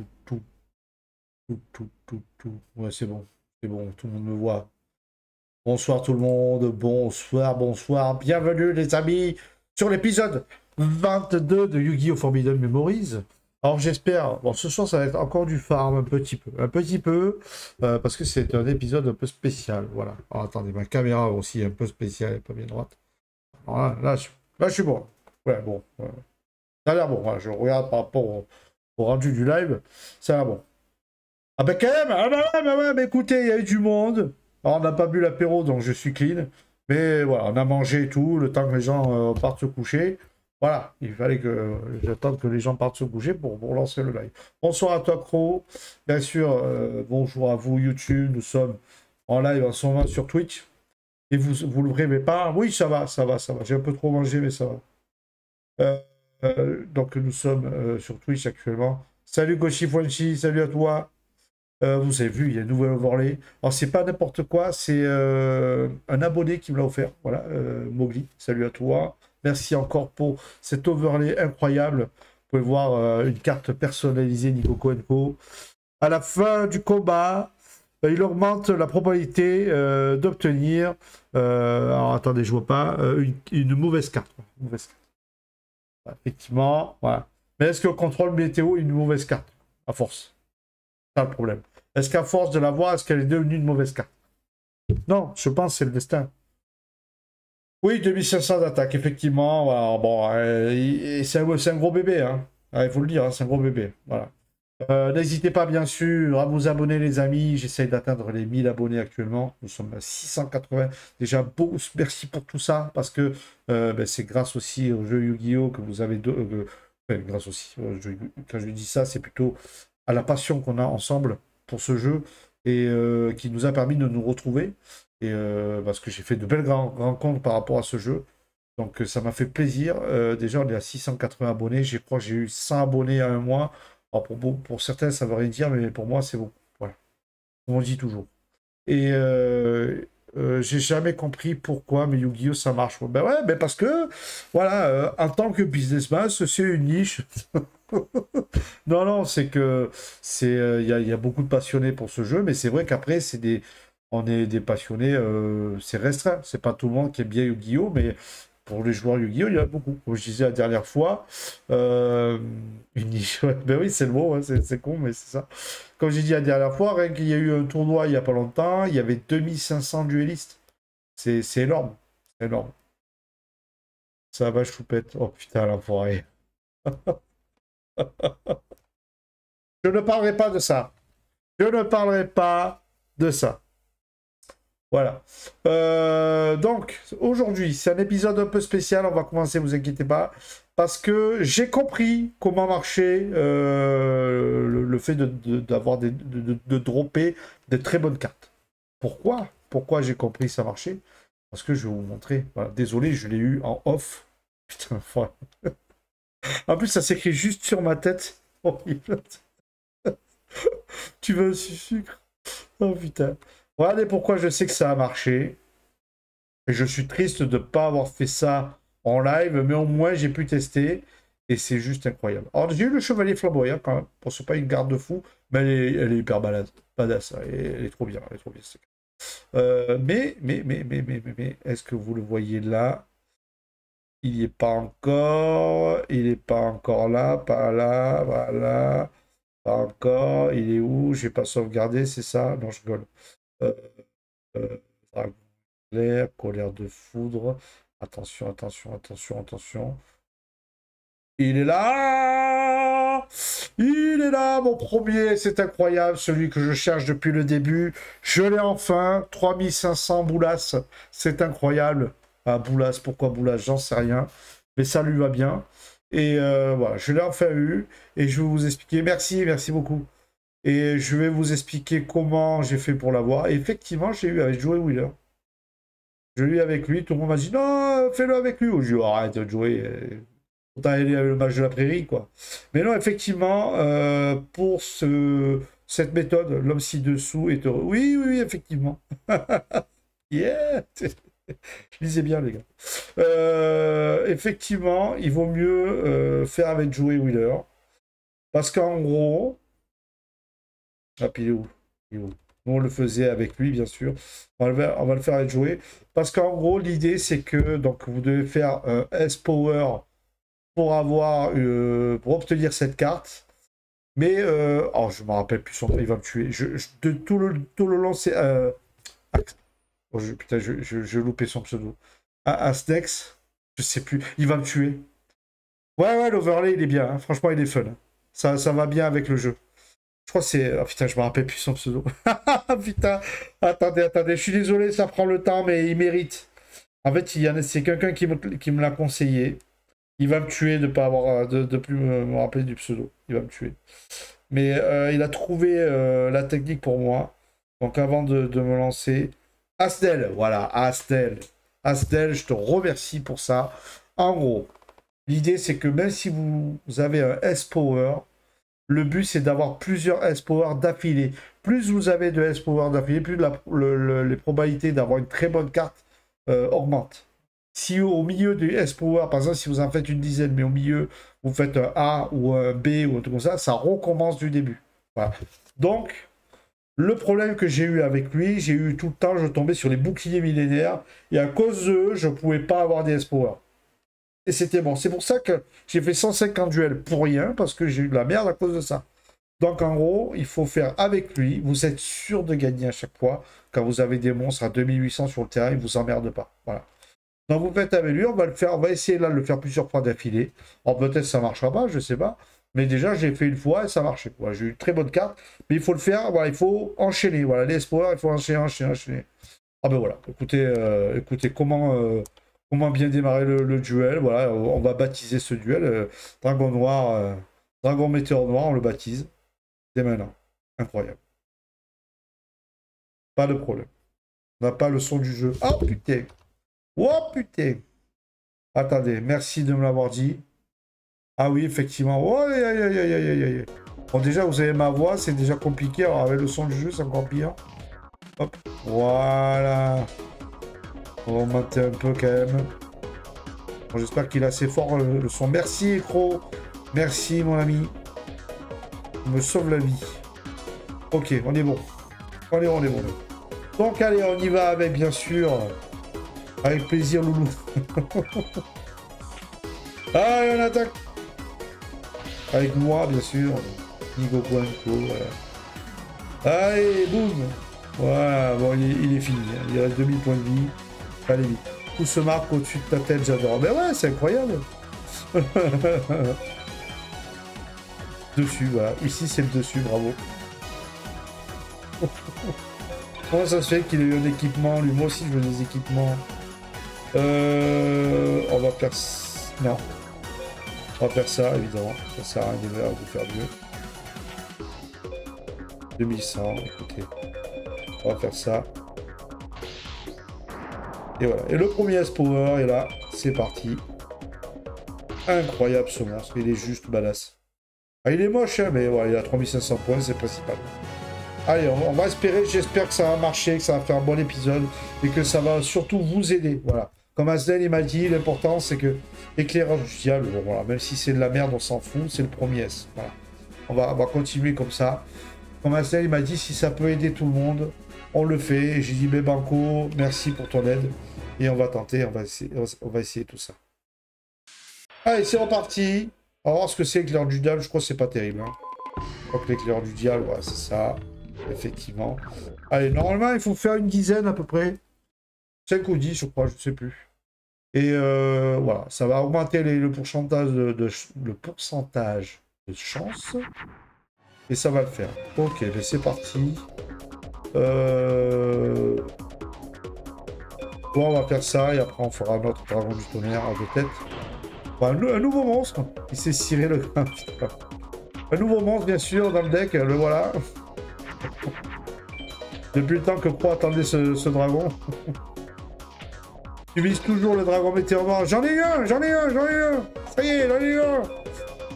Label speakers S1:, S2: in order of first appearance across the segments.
S1: tout, tout. Tout, tout, tout, tout. Ouais, c'est bon. C'est bon, tout le monde me voit. Bonsoir tout le monde, bonsoir, bonsoir. Bienvenue les amis sur l'épisode 22 de Yu-Gi-Oh! Forbidden Memories. Alors j'espère, bon ce soir ça va être encore du farm un petit peu, un petit peu, euh, parce que c'est un épisode un peu spécial, voilà. Alors, attendez, ma caméra aussi est un peu spéciale, pas bien droite. Là, je, suis bon. Ouais, bon. ça a l'air bon, je regarde par rapport rendu du live, ça a l'air bon. Ah bah quand même, ah bah ouais, bah écoutez, il y a eu du monde. Alors on n'a pas bu l'apéro, donc je suis clean. Mais voilà, on a mangé tout, le temps que les gens euh, partent se coucher. Voilà, il fallait que j'attende que les gens partent se coucher pour, lancer le live. Bonsoir à toi, Cro. Bien sûr, euh, bonjour à vous, YouTube. Nous sommes en live en ce moment sur Twitch. Et vous, vous le rêvez pas? Oui, ça va, ça va, ça va. J'ai un peu trop mangé, mais ça va. Euh, euh, donc nous sommes euh, sur Twitch actuellement. Salut Goshi Fuanchi, salut à toi. Euh, vous avez vu, il y a un nouvel overlay. Alors, c'est pas n'importe quoi, c'est un abonné qui me l'a offert. Voilà, Mowgli, salut à toi. Merci encore pour cet overlay incroyable. Vous pouvez voir une carte personnalisée Nico Co. À la fin du combat, il augmente la probabilité d'obtenir. alors, attendez, je vois pas. une, une. Une mauvaise carte. Effectivement, voilà. Mais est-ce que le contrôle météo est une mauvaise carte? À force. C'est le problème. Est-ce qu'à force de la voir, est-ce qu'elle est devenue une mauvaise carte? Non, je pense que c'est le destin. Oui, 2500 d'attaque, effectivement. Bon, euh, c'est un, gros bébé, hein. Il faut le dire, hein, c'est un gros bébé. Voilà. Euh, N'hésitez pas, bien sûr, à vous abonner, les amis. J'essaye d'atteindre les 1000 abonnés actuellement. Nous sommes à 680. Déjà, merci pour tout ça, parce que euh, ben, c'est grâce aussi au jeu Yu-Gi-Oh! que vous avez... euh, grâce aussi, quand je dis ça, c'est plutôt à la passion qu'on a ensemble pour ce jeu et qui nous a permis de nous retrouver. Et parce que j'ai fait de belles ren- rencontres par rapport à ce jeu. Donc ça m'a fait plaisir. Déjà, on est à 680 abonnés. Je crois que j'ai eu 100 abonnés à un mois. Pour, certains, ça ne veut rien dire, mais pour moi, c'est bon. Voilà. On le dit toujours. Et euh, euh, j'ai jamais compris pourquoi, mais Yu-Gi-Oh! ça marche. Ben ouais, ben parce que, voilà, euh, en tant que businessman, c'est une niche. non, non, c'est que c'est euh, il y, a- il y a beaucoup de passionnés pour ce jeu, mais c'est vrai qu'après, c'est des on est des passionnés, euh, c'est restreint. C'est pas tout le monde qui aime bien Yu-Gi-Oh! mais pour les joueurs Yu-Gi-Oh! il y en a beaucoup. Comme je disais la dernière fois, euh, une niche. ben oui, c'est le mot, hein, c'est con, mais c'est ça. Comme j'ai dit la dernière fois, rien qu'il y a eu un tournoi il y a pas longtemps, il y avait 2500 duellistes. C'est énorme. C'est énorme. Ça va, choupette. Oh putain, l'enfoiré. Je ne parlerai pas de ça. Je ne parlerai pas de ça. Voilà. Euh, donc, aujourd'hui, c'est un épisode un peu spécial. On va commencer, vous inquiétez pas. Parce que j'ai compris comment marchait euh, le, fait d'avoir des, de, dropper de très bonnes cartes. Pourquoi? Pourquoi j'ai compris ça marchait? Parce que je vais vous montrer. Voilà. Désolé, je l'ai eu en off. Putain, voilà. En plus, ça s'écrit juste sur ma tête. Tu veux un sucre? Oh putain. Regardez pourquoi je sais que ça a marché. Je suis triste de ne pas avoir fait ça en live, mais au moins j'ai pu tester. Et c'est juste incroyable. Alors j'ai eu le chevalier flamboyant quand même. Bon, c'est pas une garde de fou, mais elle est, hyper balade. Badass. Elle est, elle est trop bien. Elle est trop bien. Euh, mais, mais, mais, mais, mais, mais, mais, est-ce que vous le voyez là? Il n'y est pas encore. Il n'est pas encore là. Pas là. Voilà. Pas encore. Il est où? J'ai pas sauvegardé, c'est ça? Non, je rigole. Euh, euh, colère de foudre. Attention, attention, attention, attention. Il est là Il est là, mon premier, c'est incroyable, celui que je cherche depuis le début. Je l'ai enfin, 3500 boulasses, c'est incroyable. Ah, boulasses, pourquoi boulasses, j'en sais rien. Mais ça lui va bien. Et euh, voilà, je l'ai enfin eu. Et je vais vous expliquer. Merci, merci beaucoup. Et je vais vous expliquer comment j'ai fait pour l'avoir. Effectivement, j'ai eu avec Joey Wheeler. Je l'ai eu avec lui. Tout le monde m'a dit non, fais-le avec lui. Ou je dit arrête de jouer. euh, aller avec le match de la prairie, quoi. Mais non, effectivement, euh, pour ce, cette méthode, l'homme ci-dessous est heureux. Oui, oui, oui, effectivement. yeah Lisez bien, les gars. Euh, effectivement, il vaut mieux euh, faire avec Joey Wheeler. Parce qu'en gros, Ah, Nous, on le faisait avec lui, bien sûr. On va, le faire être jouer. Parce qu'en gros, l'idée, c'est que donc, vous devez faire un S-Power pour avoir euh, pour obtenir cette carte. Mais euh, oh, je me rappelle plus son nom, il va me tuer. Je, de tout le tout le long, euh, oh, je, putain, je, je, loupé son pseudo. Astex, je sais plus. Il va me tuer. Ouais, ouais, l'overlay, il est bien. Hein. Franchement, il est fun. Ça, ça va bien avec le jeu. Je crois que c'est. Oh putain, je me rappelle plus son pseudo. putain, attendez, attendez. Je suis désolé, ça prend le temps, mais il mérite. En fait, il c'est quelqu'un qui me, qui me l'a conseillé. Il va me tuer de pas avoir de, de plus me, rappeler du pseudo. Il va me tuer. Mais euh, il a trouvé euh, la technique pour moi. Donc avant de, de me lancer, Astel, voilà, Astel. Astel, je te remercie pour ça. En gros, l'idée c'est que même si vous, avez un S-Power, le but c'est d'avoir plusieurs S-Power d'affilée. Plus vous avez de S-Power d'affilée, plus les probabilités d'avoir une très bonne carte euh, augmentent. Si au milieu du S-Power, par exemple, si vous en faites une dizaine, mais au milieu, vous faites un A ou un B ou un truc comme ça, ça recommence du début. Donc, le problème que j'ai eu avec lui, j'ai eu tout le temps, je tombais sur les boucliers millénaires, et à cause d'eux, je ne pouvais pas avoir des S-Power. Et c'était bon. C'est pour ça que j'ai fait 150 duels pour rien, parce que j'ai eu de la merde à cause de ça. Donc en gros, il faut faire avec lui. Vous êtes sûr de gagner à chaque fois. Quand vous avez des monstres à 2800 sur le terrain, ils ne vous emmerdent pas. Voilà. Donc vous faites avec lui, on va le faire, on va essayer là de le faire plusieurs fois d'affilée. Alors peut-être ça marchera pas, je sais pas. Mais déjà, j'ai fait une fois et ça marchait. j'ai eu une très bonne carte. Mais il faut le faire, voilà, il faut enchaîner. Voilà, l'espoir, il faut enchaîner, enchaîner, enchaîner. Ah ben voilà, écoutez, euh, écoutez comment, euh, comment bien démarrer le, duel. Voilà, on va baptiser ce duel. Euh, Dragon noir, Dragon météore noir, on le baptise. Dès maintenant. Incroyable. Pas de problème. On n'a pas le son du jeu. Oh putain Oh putain Attendez, merci de me l'avoir dit. Ah oui, effectivement. Oh, aïe, aïe, aïe. Bon, déjà, vous avez ma voix, c'est déjà compliqué. Alors, avec le son du jeu, c'est encore pire. Hop, voilà. On va augmenter un peu quand même. J'espère qu'il est assez fort le, son. Merci, Ecro. Merci, mon ami. On me sauve la vie. Ok, on est bon. On est, on est bon. Donc, allez, on y va avec, bien sûr... Avec plaisir, loulou. Allez, on attaque Avec moi, bien sûr. Nigo voilà. Allez, boum Voilà, bon, il est, fini. Hein. Il reste 2000 points de vie. Allez, vite. Tout se marque au-dessus de ta tête, j'adore. Mais ouais, c'est incroyable. dessus, voilà. Ici, c'est le dessus, bravo. Comment ça se fait qu'il ait eu un équipement? Lui, moi aussi, je veux des équipements. Euh, on va faire... Non. On va faire ça, évidemment. Ça sert à rien de faire mieux. 2100, écoutez. On va faire ça. Et voilà. Et le premier S-Power est là. C'est parti. Incroyable ce monstre. Il est juste badass. Ah, il est moche, hein, mais voilà, il a 3500 points, c'est principal. Allez, on va espérer, j'espère que ça va marcher, que ça va faire un bon épisode et que ça va surtout vous aider. Voilà. Comme Asden, il m'a dit, l'important c'est que éclairage du diable, voilà, même si c'est de la merde, on s'en fout, c'est le premier S. Voilà. On va, on va continuer comme ça. Comme Asden, il m'a dit, si ça peut aider tout le monde, on le fait. Et j'ai dit, mais Banco, merci pour ton aide. Et on va tenter, on va essayer, on va essayer tout ça. Allez, c'est reparti. On va voir ce que c'est l'éclair du diable. Je crois que c'est pas terrible. Hein. Je crois que l'éclair du diable, voilà, c'est ça. Effectivement. Allez, normalement, il faut faire une dizaine à peu près. 5 ou 10, je crois, je ne sais plus. Et euh, voilà, ça va augmenter le, pourcentage de, le pourcentage de chance. Et ça va le faire. Ok, ben c'est parti. Euh, bon, on va faire ça et après on fera notre dragon du tonnerre à deux têtes. un, nouveau monstre. Il s'est ciré le... un nouveau monstre, bien sûr, dans le deck. Le voilà. Depuis le temps que Pro attendait ce dragon. Tu vises toujours le dragon météore J'en ai un, j'en ai un, j'en ai un. Ça y est, j'en ai un.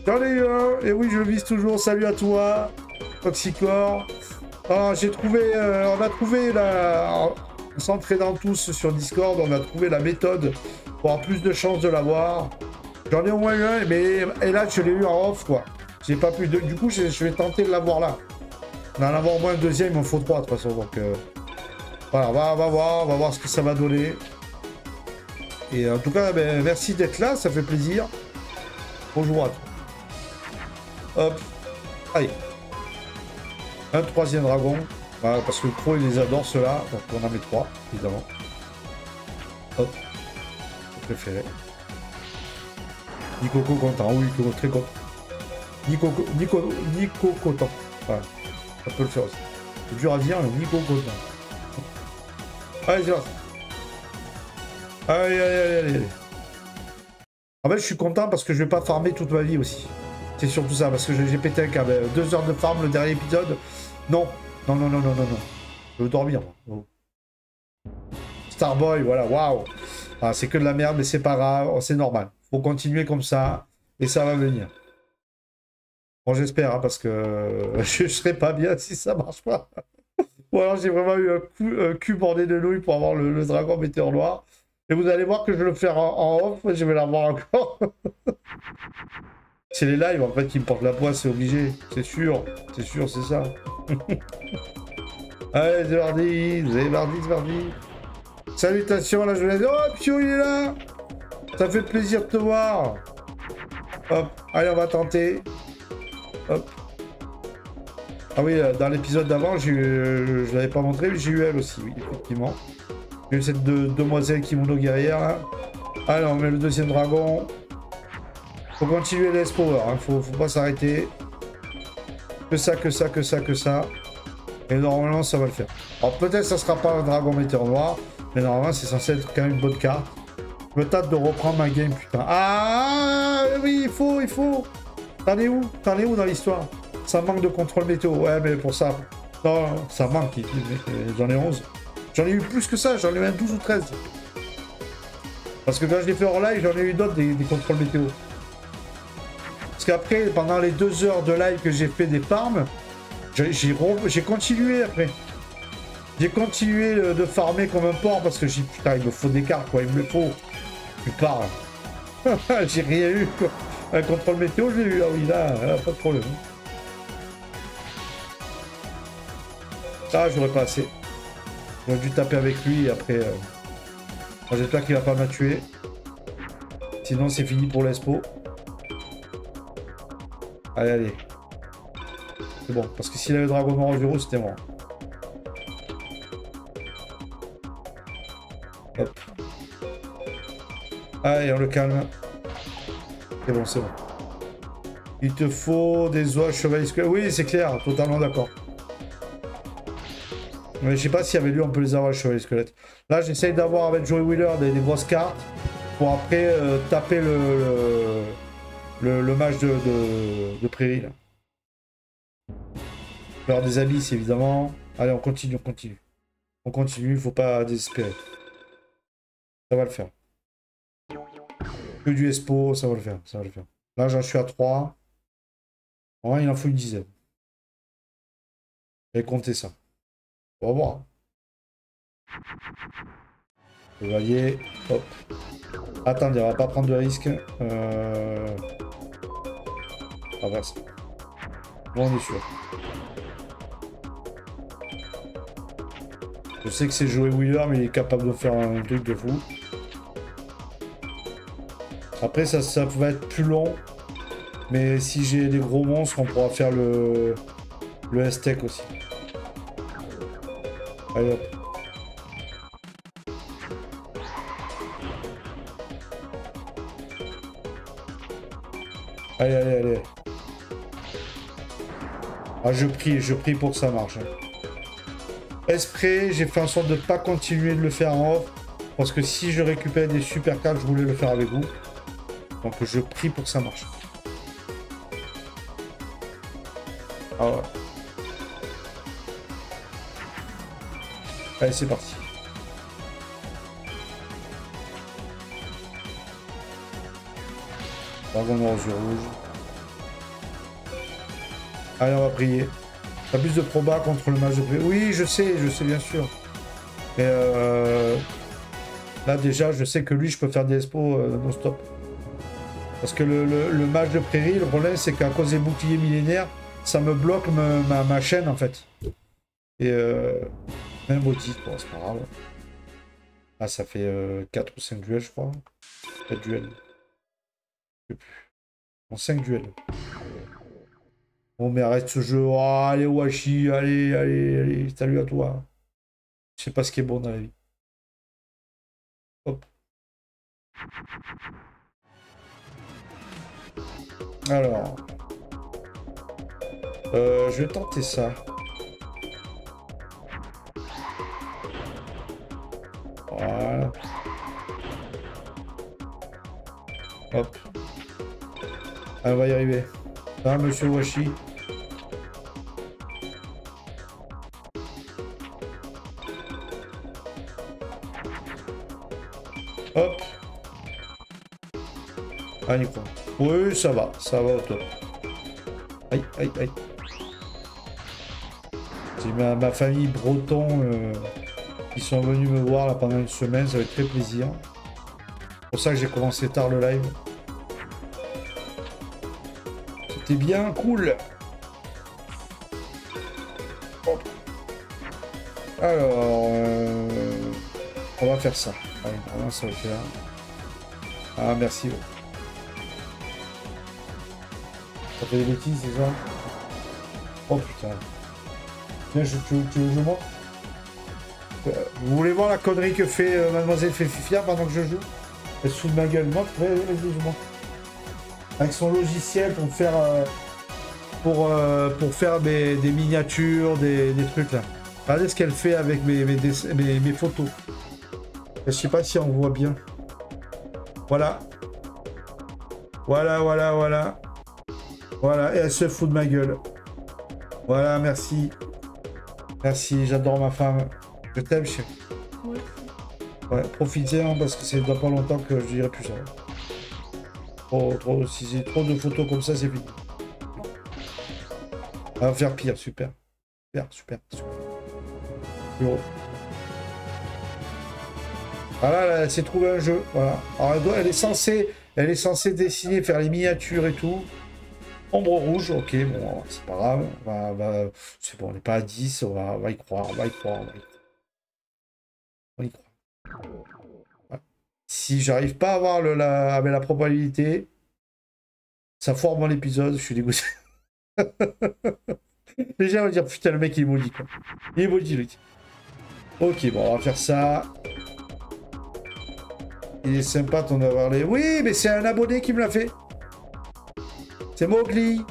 S1: J'en ai un. Et oui, je vise toujours. Salut à toi, Toxicor. Ah, j'ai trouvé, euh, on a trouvé la, en s'entraînant tous sur Discord, on a trouvé la méthode pour avoir plus de chances de l'avoir. J'en ai au moins un, mais et là, je l'ai eu en off, quoi. J'ai pas pu. Du coup, je, vais tenter de l'avoir là. en avoir au moins un deuxième, il m'en faut trois de toute façon. Donc euh, voilà, on va, on va, voir, on va voir ce que ça va donner. Et en tout cas, ben, merci d'être là, ça fait plaisir. Bonjour à toi. Hop. Allez. Un troisième dragon. Voilà, parce que le pro, il les adore ceux-là. Donc on en met trois, évidemment. Hop. Préféré. Nico content, oui, très content. Nico, Nico, Nico content. Voilà. Ça peut le faire aussi. C'est dur à dire, mais Nico content. Allez, c'est Allez, allez, allez, allez. En fait, je suis content parce que je vais pas farmer toute ma vie aussi. C'est surtout ça, parce que j'ai pété un câble. Deux heures de farm le dernier épisode. Non, non, non, non, non, non, non. Je veux dormir. Oh. Starboy, voilà, waouh. Ah, c'est que de la merde, mais c'est pas grave, oh, c'est normal. Faut continuer comme ça, et ça va venir. Bon, j'espère, hein, parce que je serai pas bien si ça marche pas. Ou alors j'ai vraiment eu un, coup, cul bordé de nouilles pour avoir le, dragon météor noir. Et vous allez voir que je vais le faire en, off, je vais l'avoir encore. c'est les lives en fait qui me portent la poisse, c'est obligé. C'est sûr, c'est sûr, c'est ça. Allez, c'est mardi, c'est mardi, c'est mardi. Salutations, là je vais... Oh, Pio, il est là Ça fait plaisir de te voir. Hop, allez, on va tenter. Hop. Ah oui, euh, dans l'épisode d'avant, je ne l'avais pas montré, mais j'ai eu elle aussi, oui, effectivement. J'ai eu cette demoiselle kimono guerrière, là. Allez, on met le deuxième dragon. Faut continuer les power, hein. faut, faut pas s'arrêter. Que ça, que ça, que ça, que ça. Et normalement, ça va le faire. Alors peut-être ça sera pas un dragon météor noir, mais normalement, c'est censé être quand même une bonne carte. Je me tâte de reprendre ma game, putain. Ah oui, il faut, il faut. T'en es où? T'en es où dans l'histoire? Ça manque de contrôle météo. Ouais, mais pour ça... Non, ça manque. J'en ai 11. J'en ai eu plus que ça. J'en ai eu un 12 ou 13. Parce que quand je l'ai fait hors live, j'en ai eu d'autres des, contrôles météo. Parce qu'après, pendant les deux heures de live que j'ai fait des farms, j'ai continué après. J'ai continué de farmer comme un porc parce que j'ai putain, il me faut des cartes, quoi, il me faut. Tu parles. j'ai rien eu. Un contrôle météo, je l'ai eu, ah oui, là, pas de problème. Ah, j'aurais pas assez. J'aurais dû taper avec lui après... Euh... J'espère qu'il va pas m'a tué. Sinon, c'est fini pour l'espo. Allez, allez. C'est bon, parce que s'il avait Dragon Noir au c'était mort. Hop. Allez, on le calme. C'est bon, c'est bon. Il te faut des oies squelettes. Oui, c'est clair, totalement d'accord. Mais je sais pas y avait lui, on peut les avoir, les chevaliers squelettes. Là, j'essaye d'avoir avec Joey Wheeler des, grosses cartes pour après euh, taper le, le, le, match de, de, de prairie. Là. Des abysses, évidemment. Allez, on continue, on continue. On continue, il faut pas désespérer. Ça va le faire. Que du Espo, ça va le faire, ça va le faire. Là, j'en suis à 3. Ouais, il en faut une dizaine. Et compter ça. On va voir. Chevalier, hop. Attendez, on va pas prendre de risque. Euh... Ah bah, bon, on est sûr. Je sais que c'est joué Wheeler, mais il est capable de faire un truc de fou. Après, ça, ça va être plus long. Mais si j'ai des gros monstres, on pourra faire le, le S-Tech aussi. Allez hop. Allez, allez, allez. Ah, je prie, je prie pour que ça marche. Hein. Esprit, j'ai fait en sorte de ne pas continuer de le faire en off. Parce que si je récupère des super cartes, je voulais le faire avec vous. Donc je prie pour que ça marche. Ah ouais. Allez, c'est parti. Dragon noir aux yeux rouges. Allez, on va prier. T'as plus de proba contre le match de Oui, je sais, je sais bien sûr. Mais euh... là déjà, je sais que lui, je peux faire des expos euh, non-stop. Parce que le, match de prairie, le problème, c'est qu'à cause des boucliers millénaires, ça me bloque ma, chaîne en fait. Et euh, même au titre, bon, c'est pas grave. Ah, ça fait 4 ou 5 duels, je crois. 4 duels. Sais plus. Bon, 5 duels. Bon, mais arrête ce jeu. Oh, allez, Washi, allez, allez, allez. Salut à toi. Je sais pas ce qui est bon dans la vie. Hop. Alors. Euh, je vais tenter ça. Voilà. Hop. Ah, on va y arriver. Ah, monsieur Washi. Hop. Ah, Nico. Oui, ça va. Ça va au top. Aïe, aïe, aïe. C'est ma, ma, famille breton euh, qui sont venus me voir là, pendant une semaine. Ça être très plaisir. C'est pour ça que j'ai commencé tard le live. C'était bien cool. Alors, euh, on va faire ça. Allez, ça va faire. Ah, merci. Ça fait des bêtises déjà. Oh putain. Tiens, je, tu, tu moi euh, Vous voulez voir la connerie que fait euh, Mademoiselle Fefifia pendant que je joue? Elle se fout de ma gueule. Moi, joue-moi avec son logiciel pour faire euh, pour, euh, pour faire des, miniatures, des, trucs là. Regardez ce qu'elle fait avec mes, mes, photos. Je sais pas si on voit bien. Voilà. Voilà, voilà, voilà. Voilà, et elle se fout de ma gueule. Voilà, merci. Merci, j'adore ma femme. Je t'aime, chérie. Ouais, profitez-en parce que c'est dans pas longtemps que je dirai plus ça. Trop, si j'ai trop de photos comme ça, c'est fini. On va faire pire, super. Super, super, super. Voilà, elle s'est trouvé un jeu. Voilà. Alors, elle, est censée, elle est censée dessiner, faire les miniatures et tout. Ombre rouge, ok, bon, c'est pas grave. c'est bon, on n'est pas à 10, on va, y croire, on va y croire, on y y croire. Si j'arrive pas à avoir le, la, la probabilité, ça foire mon épisode, je suis dégoûté. Les gens vont dire putain le mec il est maudit quoi. Il est maudit lui. Ok bon on va faire ça. Il est sympa ton avoir les. Oui mais c'est un abonné qui me l'a fait. C'est Mowgli.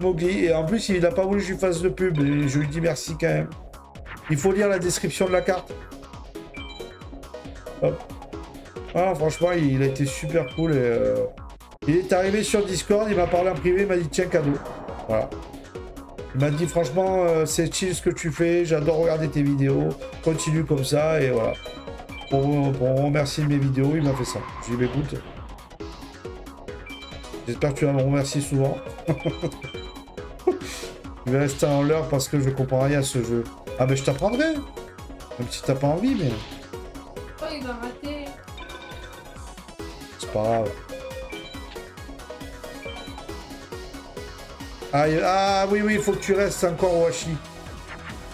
S1: Mowgli. Et en plus il a pas voulu que je lui fasse de pub. Je lui dis merci quand même. Il faut lire la description de la carte. Hop. Ah, franchement, il a été super cool. Et, euh, Il est arrivé sur Discord, il m'a parlé en privé, il m'a dit tiens, cadeau. Voilà. Il m'a dit franchement, euh, c'est chill ce que tu fais, j'adore regarder tes vidéos, continue comme ça, et voilà. Pour, remercier mes vidéos, il m'a fait ça. Je lui ai dit, écoute, j'espère que tu vas me remercier souvent. je vais rester en l'heure parce que je comprends rien à ce jeu. Ah, mais je t'apprendrai. Même si t'as pas envie, mais.
S2: Oh, il va rater
S1: pas grave. Ah, oui, oui, il faut que tu restes encore Washi.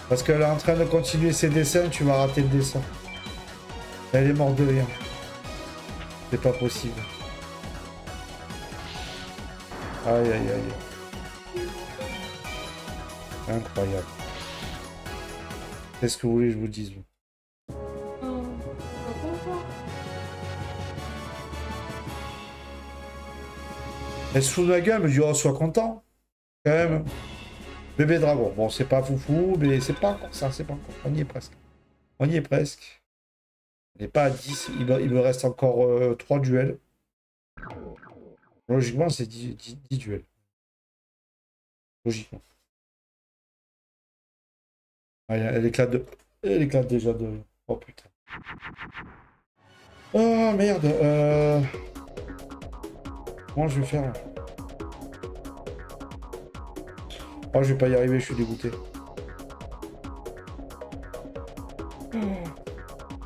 S1: Parce qu'elle est en train de continuer ses dessins, tu vas rater le dessin. Elle est morte de rien. C'est pas possible. Aïe, aïe, aïe. Incroyable. Qu'est-ce que vous voulez que je vous dise Elle se fout de ma gueule, elle me Oh, sois content. Quand même. Bébé dragon. Bon, c'est pas foufou, mais c'est pas encore ça, c'est pas encore. On y est presque. On y est presque. On n'est pas à 10. Il me, reste encore 3 euh, duels. Logiquement, c'est 10, duels. Logiquement. Ah, elle éclate de. Elle éclate déjà de. Oh putain. Oh merde. Euh... Comment je vais faire Oh, je vais pas y arriver, je suis dégoûté.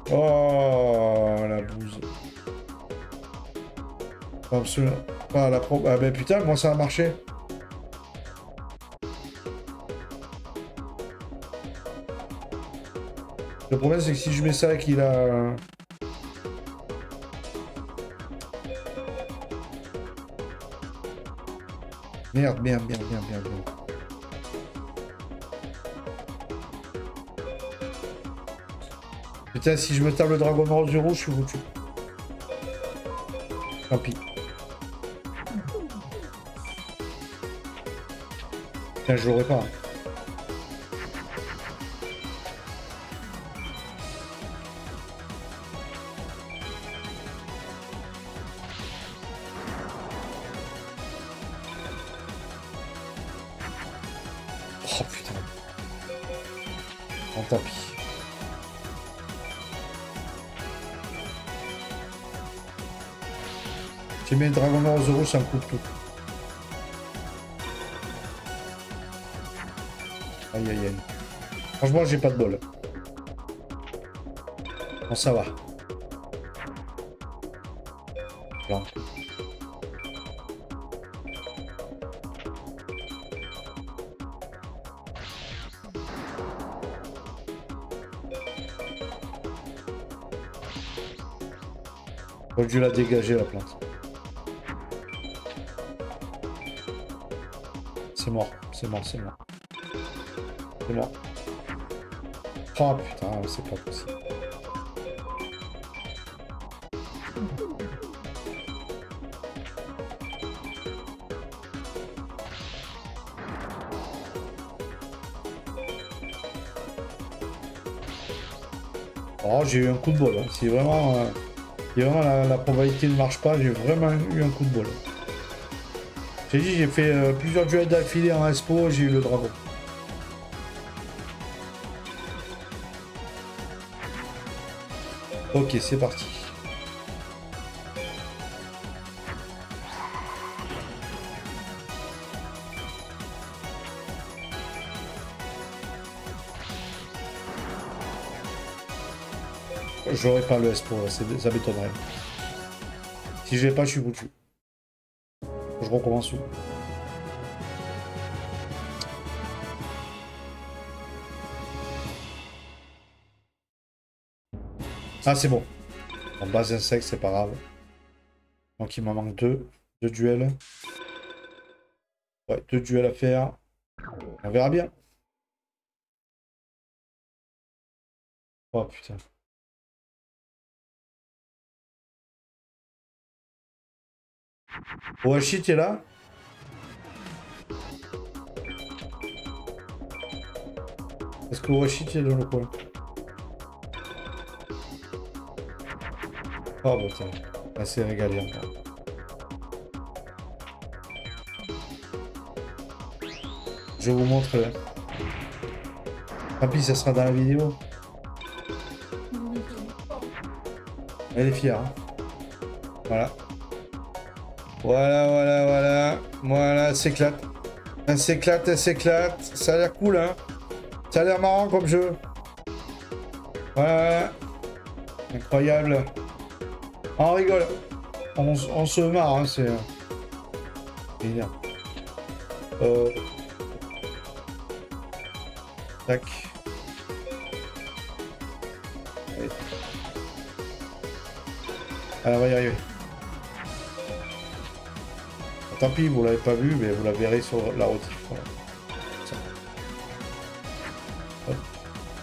S1: Oh, la bouse. Oh, Absolument pas la pro... Ah ben putain, moi ça a marché. Le problème c'est que si je mets ça et qu'il a... Merde, merde, merde, merde, merde. Putain, si je me tape le dragon noir du rouge, je suis foutu. Tant pis. Putain, je l'aurais pas. Euros, ça me coupe tout. Aïe aïe aïe. Franchement, j'ai pas de bol. Bon, ça va. Dû la dégager la plante. C'est mort, c'est mort. C'est mort. Oh putain, c'est pas possible. Oh, j'ai eu un coup de bol. hein. Si vraiment, euh, vraiment la, la probabilité ne marche pas, j'ai vraiment eu un coup de bol. J'ai dit, j'ai fait euh, plusieurs duels d'affilée en expo, j'ai eu le dragon. Ok, c'est parti. J'aurais pas le expo, ça m'étonnerait. Si je l'ai pas, je suis foutu. Recommence où Ah, c'est bon. En base insecte, c'est pas grave. Donc, il m'en manque deux. Deux duels. Ouais, deux duels à faire. On verra bien. Oh putain. Oashi, t'es là Est-ce que Oashi, t'es dans le coin? Oh bah tiens, là c'est régalé encore. Je vous montre. Tant pis, ça sera dans la vidéo. Elle est fière. hein. Voilà. Voilà, voilà, voilà. Voilà, elle s'éclate. Elle s'éclate, elle s'éclate. Ça a l'air cool, hein. Ça a l'air marrant comme jeu. Voilà. Incroyable. On rigole. On, on se marre, hein, c'est... euh. Euh... Tac. Allez. Allez, on va y arriver. Tant pis, vous l'avez pas vu, mais vous la verrez sur la. Hop.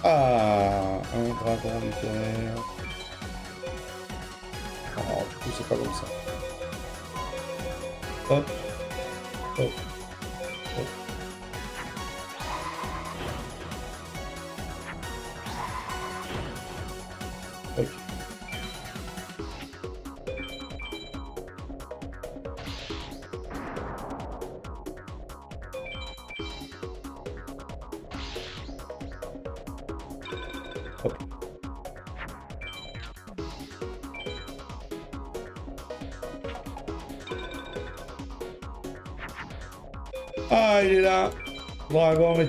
S1: Ah, un dragon terre. Oh, du coup, c'est pas comme ça. Hop. Hop.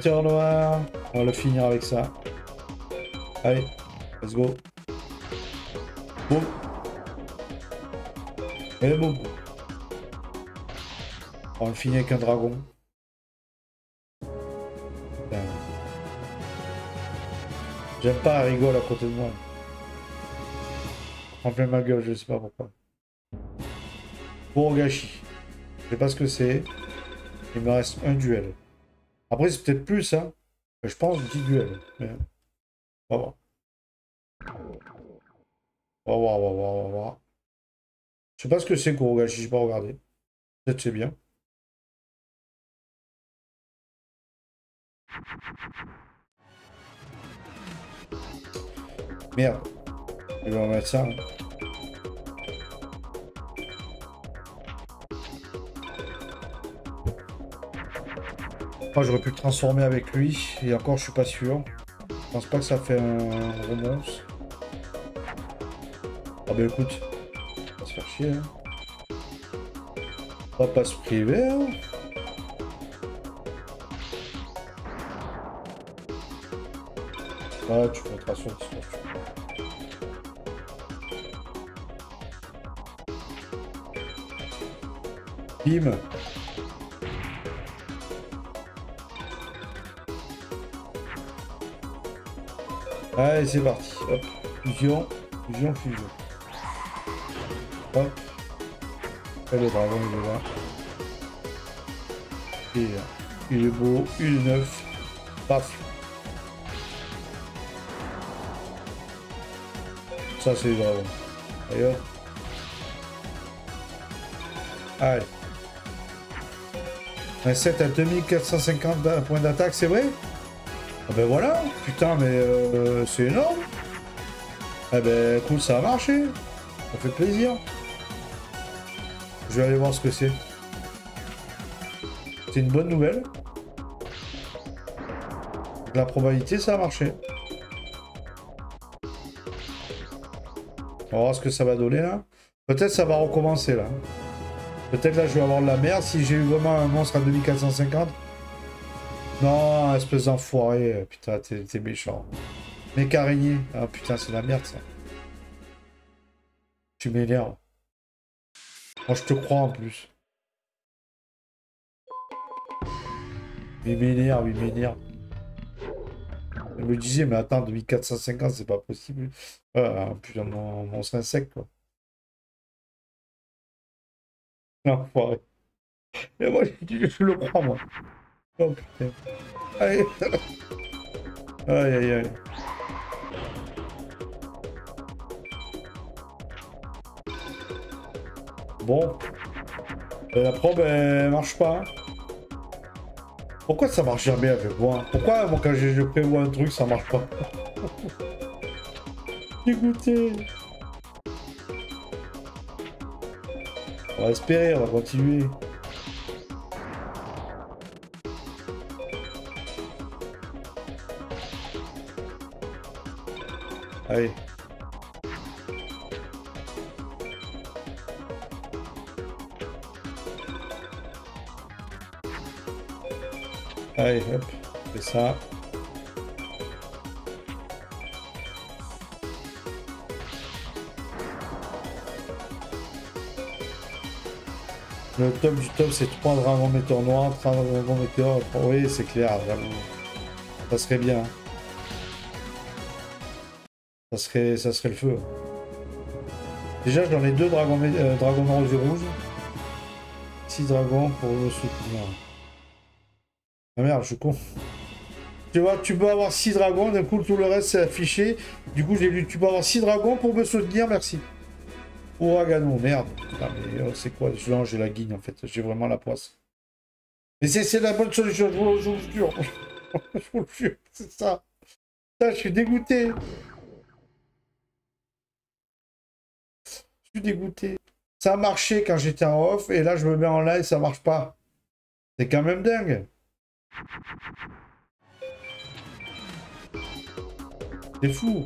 S1: Noir. On va le finir avec ça. Allez, let's go. Boum. Et boum. On le finir avec un dragon. J'aime pas, elle rigole à côté de moi. En plein ma gueule, je sais pas pourquoi. Kurogashi. Je sais pas ce que c'est. Il me reste un duel. Après, c'est peut-être plus, hein. Je pense 10 duels. Mais... On va voir. On va voir, on va voir, on va voir. Je sais pas ce que c'est Kurogashi, j'ai pas regardé. Peut-être c'est bien. Merde. Je vais remettre ça. hein. J'aurais pu le transformer avec lui. Et encore, je suis pas sûr. Je pense pas que ça fait un remonce. Ah bah écoute. On va se faire chier. hein. On va pas se priver. hein. Ah, tu compteras sur le. Bim. Allez, c'est parti. Hop. Fusion, fusion, fusion. Hop. Et le dragon, il est là. Et. Il est beau, il est neuf. Paf. Ça, c'est le dragon. Hop. Allez. Un 7 à 2450 d'a- points d'attaque, c'est vrai? Ah ben voilà, putain, mais euh, c'est énorme. Eh ben, cool, ça a marché. Ça fait plaisir. Je vais aller voir ce que c'est. C'est une bonne nouvelle. La probabilité, ça a marché. On va voir ce que ça va donner là. Peut-être ça va recommencer là. Peut-être là je vais avoir de la merde si j'ai eu vraiment un monstre à 2450. Non, espèce d'enfoiré. Putain, t'es méchant. Mec araignée. Ah putain, c'est la merde ça. Tu m'énerves. Moi je te crois en plus. Il m'énerve, il m'énerve. Je me disais, mais attends, 2450, c'est pas possible. Ah, putain, mon monstre insecte quoi. Enfoiré. Et moi, je le crois, moi. Oh putain. Aïe, aïe, aïe. Bon. Et la probe, elle marche pas. hein. Pourquoi ça marche jamais avec moi? Pourquoi, moi, quand je, je prévois un truc, ça marche pas? Dégoûté. On va espérer, on va continuer. Allez. Allez, hop, on fait ça. Le top du top, c'est 3 dragons météores noirs, 3 dragons météores. Oui, c'est clair, j'avoue. Ça serait bien. Ça serait, ça serait le feu. Déjà, j'en ai deux dragons, euh, dragons roses et rouges. 6 dragons pour le soutenir. Ah merde, je suis con. Tu vois, tu peux avoir 6 dragons, d'un coup tout le reste c'est affiché. Du coup, j'ai lu, tu peux avoir 6 dragons pour me soutenir, merci. Ouragano, merde. Putain, mais euh, c'est quoi Non, j'ai la guigne en fait, j'ai vraiment la poisse. Mais c'est la bonne solution, je vous, je vous le jure. je vous le jure, c'est ça. Putain, je suis dégoûté. Suis dégoûté. Ça a marché quand j'étais en off, et là je me mets en live, ça marche pas. C'est quand même dingue. C'est fou.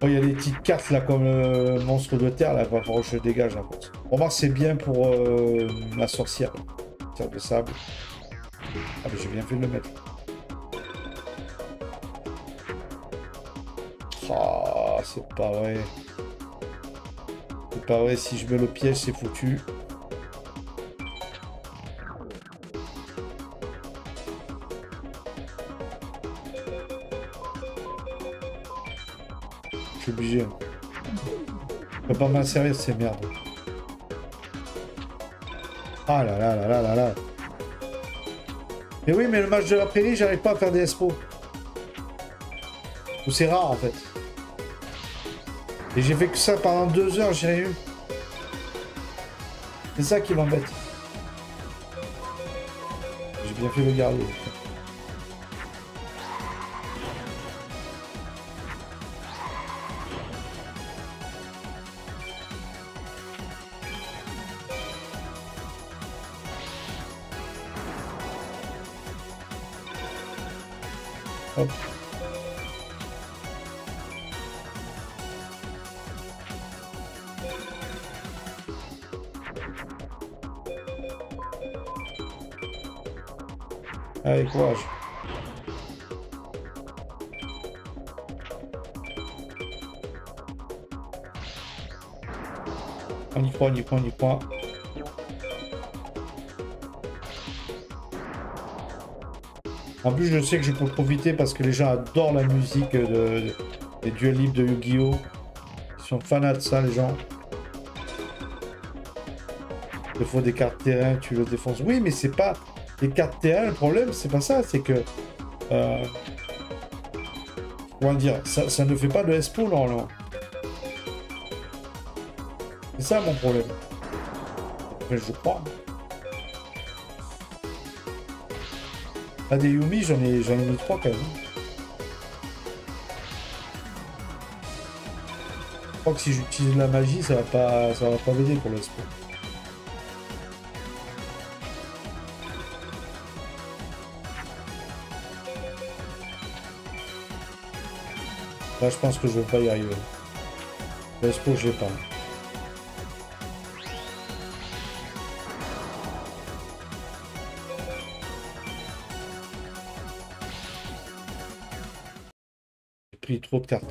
S1: Oh, il y a des petites cartes là comme le monstre de terre là, va je dégage. On va voir c'est bien pour euh, la sorcière. Terre de sable. Ah j'ai bien fait de le mettre. Ah, c'est pas vrai. C'est pas vrai, si je mets le piège, c'est foutu. Je suis obligé. Hein. Je peux pas m'en servir ces merdes. Ah là là là là là là. Mais oui, mais le match de la prairie, j'arrive pas à faire des expos. Ou c'est rare en fait. Et j'ai fait que ça pendant deux heures, j'ai eu. C'est ça qui m'embête. J'ai bien fait le garder. Courage. On y croit, on y croit, on y croit. En plus, je sais que je peux profiter parce que les gens adorent la musique de, de- des duels libres de Yu-Gi-Oh! Ils sont fanats de ça, les gens. Des fois, des cartes terrain, tu le défonces. Oui, mais c'est pas les cartes terrain. Le problème, c'est pas ça. C'est que. euh, comment dire ça, ça ne fait pas de Expo, normalement. C'est ça mon problème. Après, je crois. Ah, des Yumi, j'en ai, j'en ai mis trois quand même. Je crois que si j'utilise la magie, ça va pas, ça va pas m'aider pour l'espoir. Là, je pense que je vais pas y arriver. L'espoir, je l'ai pas. J'ai pris trop de cartes.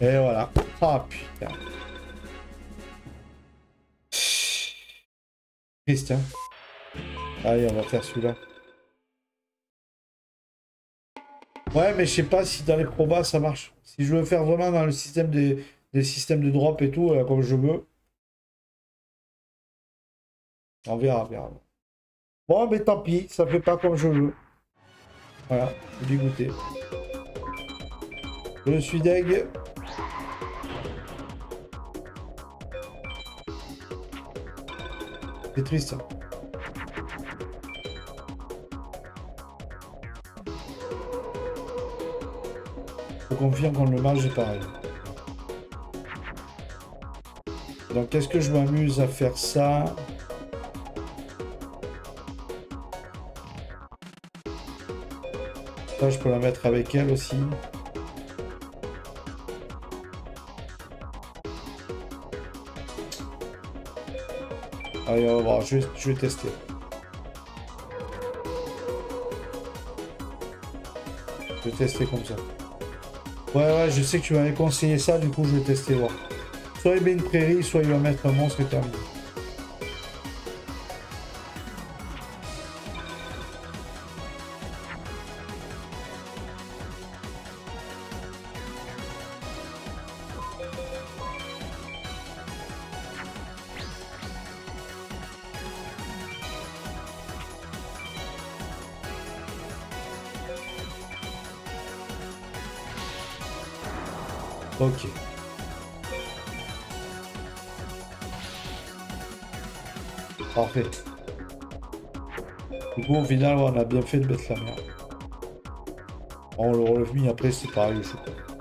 S1: Et voilà. Ah putain. Hein. Allez, on va faire celui-là. Ouais, mais je sais pas si dans les probas ça marche. Si je veux faire vraiment dans le système des, des systèmes de drop et tout, euh, comme je veux. On verra, on verra. Bon, mais tant pis, ça fait pas comme je veux. Voilà, je suis dégoûté. Je suis deg. C'est triste. Je confirme qu'on le mange pareil. Donc, est-ce que je m'amuse à faire ça? Ça, je peux la mettre avec elle aussi. Allez, on va voir, je vais, je vais tester. Je vais tester comme ça. Ouais, ouais, je sais que tu m'avais conseillé ça, du coup, je vais tester, voir. Soit il met une prairie, soit il va mettre un monstre et terminé. Ok. Parfait. Du coup, au final, on a bien fait de mettre la merde. Bon, le relève mis après, c'est pareil, crois.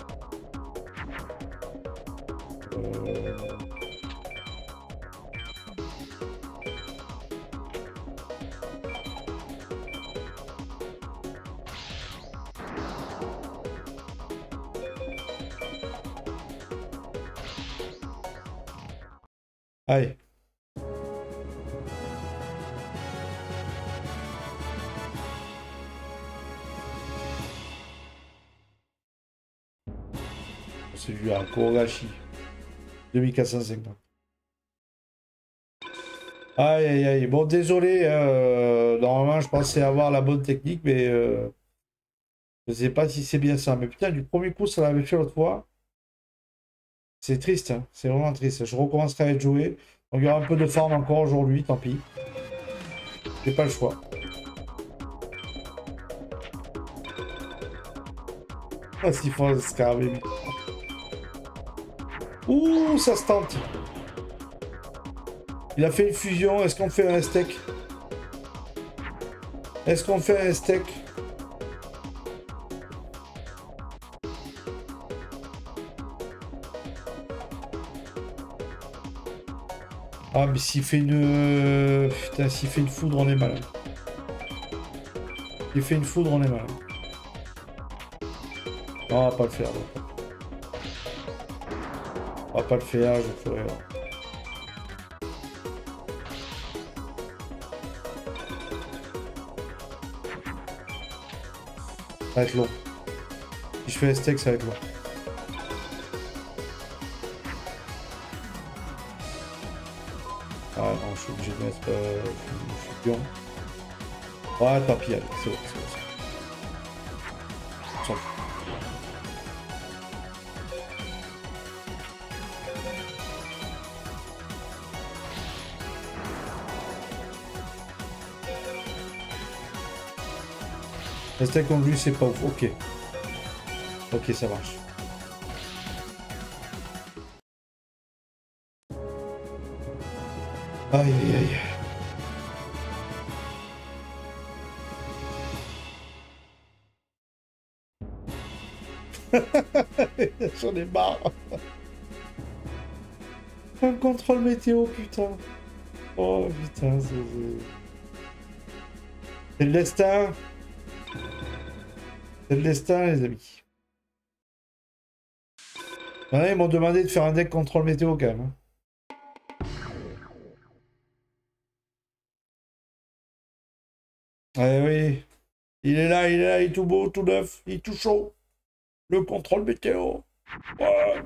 S1: Korogashi. 2450. Aïe, aïe, aïe. Bon, désolé. euh, normalement, je pensais avoir la bonne technique, mais euh, je sais pas si c'est bien ça. Mais putain, du premier coup, ça l'avait fait l'autre fois. C'est triste, hein. c'est vraiment triste. Je recommencerai à être joué. Donc, il y aura un peu de forme encore aujourd'hui, tant pis. J'ai pas le choix. Faut un scarabée. Ouh, ça se tente. Il a fait une fusion. Est-ce qu'on fait un steak? Est-ce qu'on fait un steak? Ah, mais s'il fait une... Putain, s'il fait une foudre, on est malin. S'il fait une foudre, on est. Non, on va pas le faire. donc. Pas le je ferai... Ça va être long. Si je fais un steak, ça va être long. Ah non, je suis obligé de mettre euh, fu- fusion. Ouais, allez, c'est bon, Steak en lui, c'est pas ouf. Ok. Ok, ça marche. Aïe, aïe, aïe. J'en ai marre. Un contrôle météo, putain. Oh putain, c'est- C'est le destin. C'est le destin, les amis. Ils m'ont demandé de faire un deck contrôle météo quand même. hein. Ouais, oui. Il est là, il est là, il est tout beau, tout neuf, il est tout chaud. Le contrôle météo. Ouais.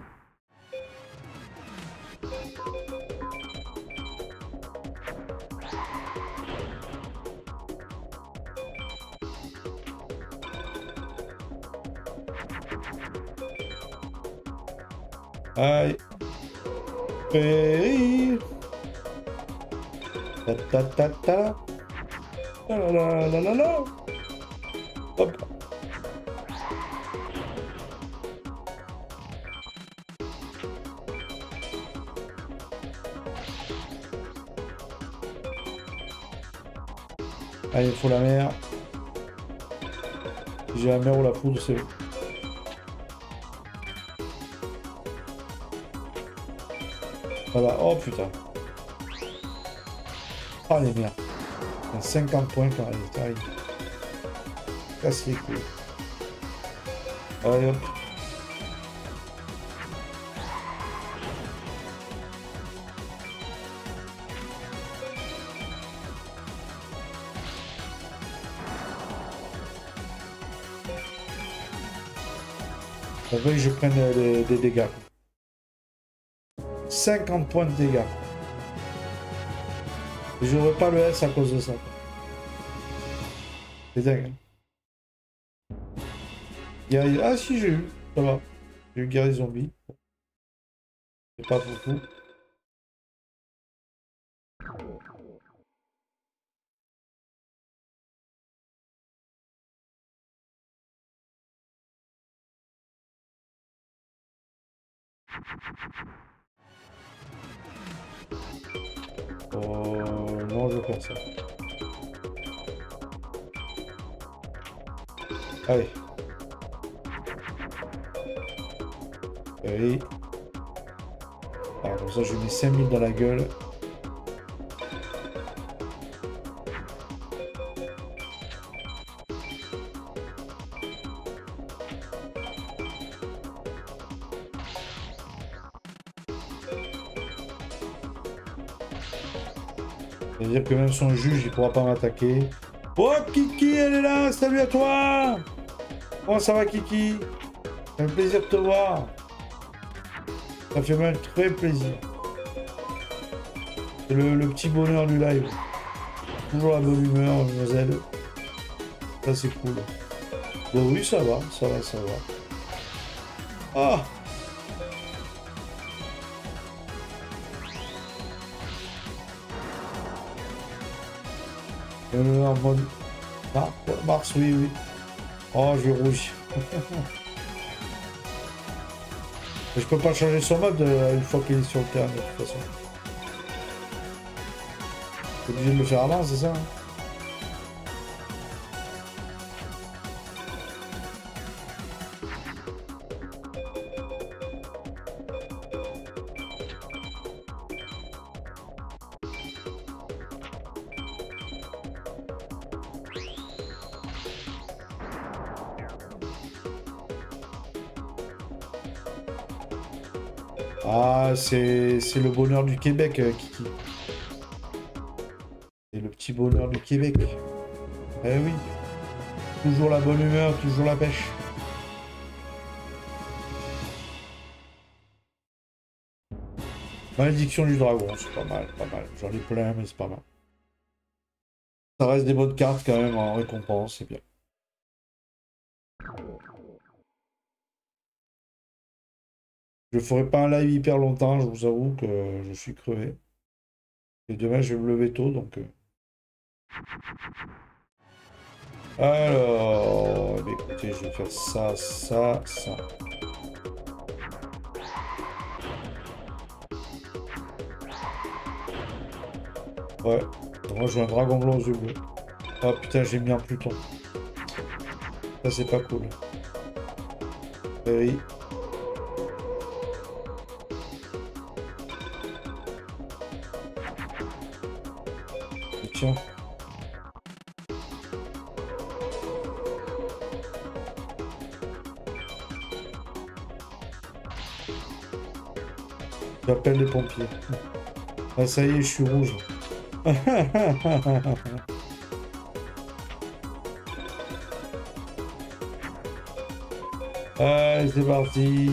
S1: Aïe. Prairie. Ta ta ta ta. La la la la la. Hop. Allez, il faut la mer. J'ai la mer ou la poudre, Voilà, oh putain. Oh les merdes. Il y a 50 points quand même. Casse les couilles. Allez hop. Ça veut que je prenne des dégâts. 50 points de dégâts. Je n'aurai pas le S à cause de ça. C'est dingue. Ah si j'ai eu, ça va. J'ai eu guéri zombie. C'est pas beaucoup. Faire ça. Allez. Allez. Alors comme ça, je mets 5000 dans la gueule. Son juge, il pourra pas m'attaquer. Oh, Kiki, elle est là Salut à toi Comment ça va, Kiki? Ça fait plaisir de te voir. Ça fait même très plaisir. C'est le, petit bonheur du live. Toujours la bonne humeur, mademoiselle. Ça, c'est cool. Bon, oui, ça va, ça va, ça va. Ah Euh, en mode... Ah, Mars, oui, oui. Oh, je vais rouge. je peux pas changer son mode euh, une fois qu'il est sur le terrain, de toute façon. T'es obligé de le faire avant, c'est ça hein? C'est le bonheur du Québec, euh, Kiki. C'est le petit bonheur du Québec. Eh oui. Toujours la bonne humeur, toujours la pêche. Malédiction du dragon, c'est pas mal, pas mal. J'en ai plein, mais c'est pas mal. Ça reste des bonnes cartes quand même en récompense, c'est bien. Je ferai pas un live hyper longtemps, je vous avoue que je suis crevé. Et demain, je vais me lever tôt, donc... Euh. Alors, eh écoutez, je vais faire ça, ça, ça. Ouais, moi veux un dragon blanc aux yeux bleus. Oh putain, j'ai mis un Pluton. Ça, c'est pas cool. J'appelle les pompiers. Ah ça y est, je suis rouge. Allez, c'est parti.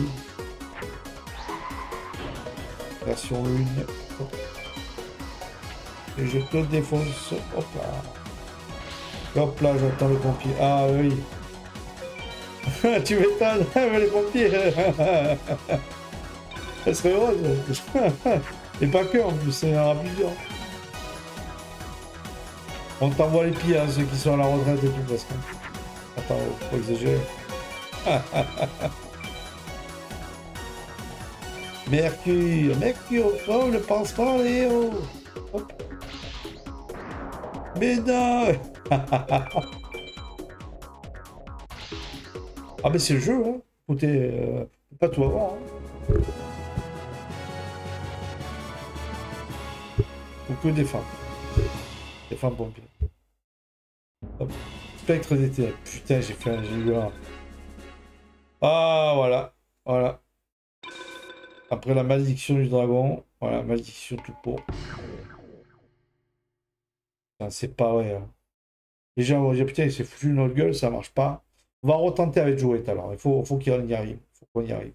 S1: Version 1. Et je te défonce. Hop là. Hop là, j'attends le pompier. Ah oui. tu m'étonnes, les pompiers. Elle serait heureuse. Et pas que, en plus, en aura plusieurs. On t'envoie les pieds, hein, ceux qui sont à la retraite et tout, parce que... Attends, faut exagérer. Mercure, Mercure, oh, ne pense pas. Hop. Mais Ah mais c'est le jeu, hein. Écoutez, euh, pas tout avoir. Hein. Ou que des femmes. Des femmes pompiers. Spectre d'été. Putain, j'ai fait un... J'ai eu un... Ah, voilà. Voilà. Après la malédiction du dragon. Voilà, malédiction tout pour. C'est pas vrai. Hein. Les putain, il s'est foutu notre gueule, ça marche pas. On va retenter avec Joet alors. Il faut, faut qu'il y arrive. faut qu'on y arrive.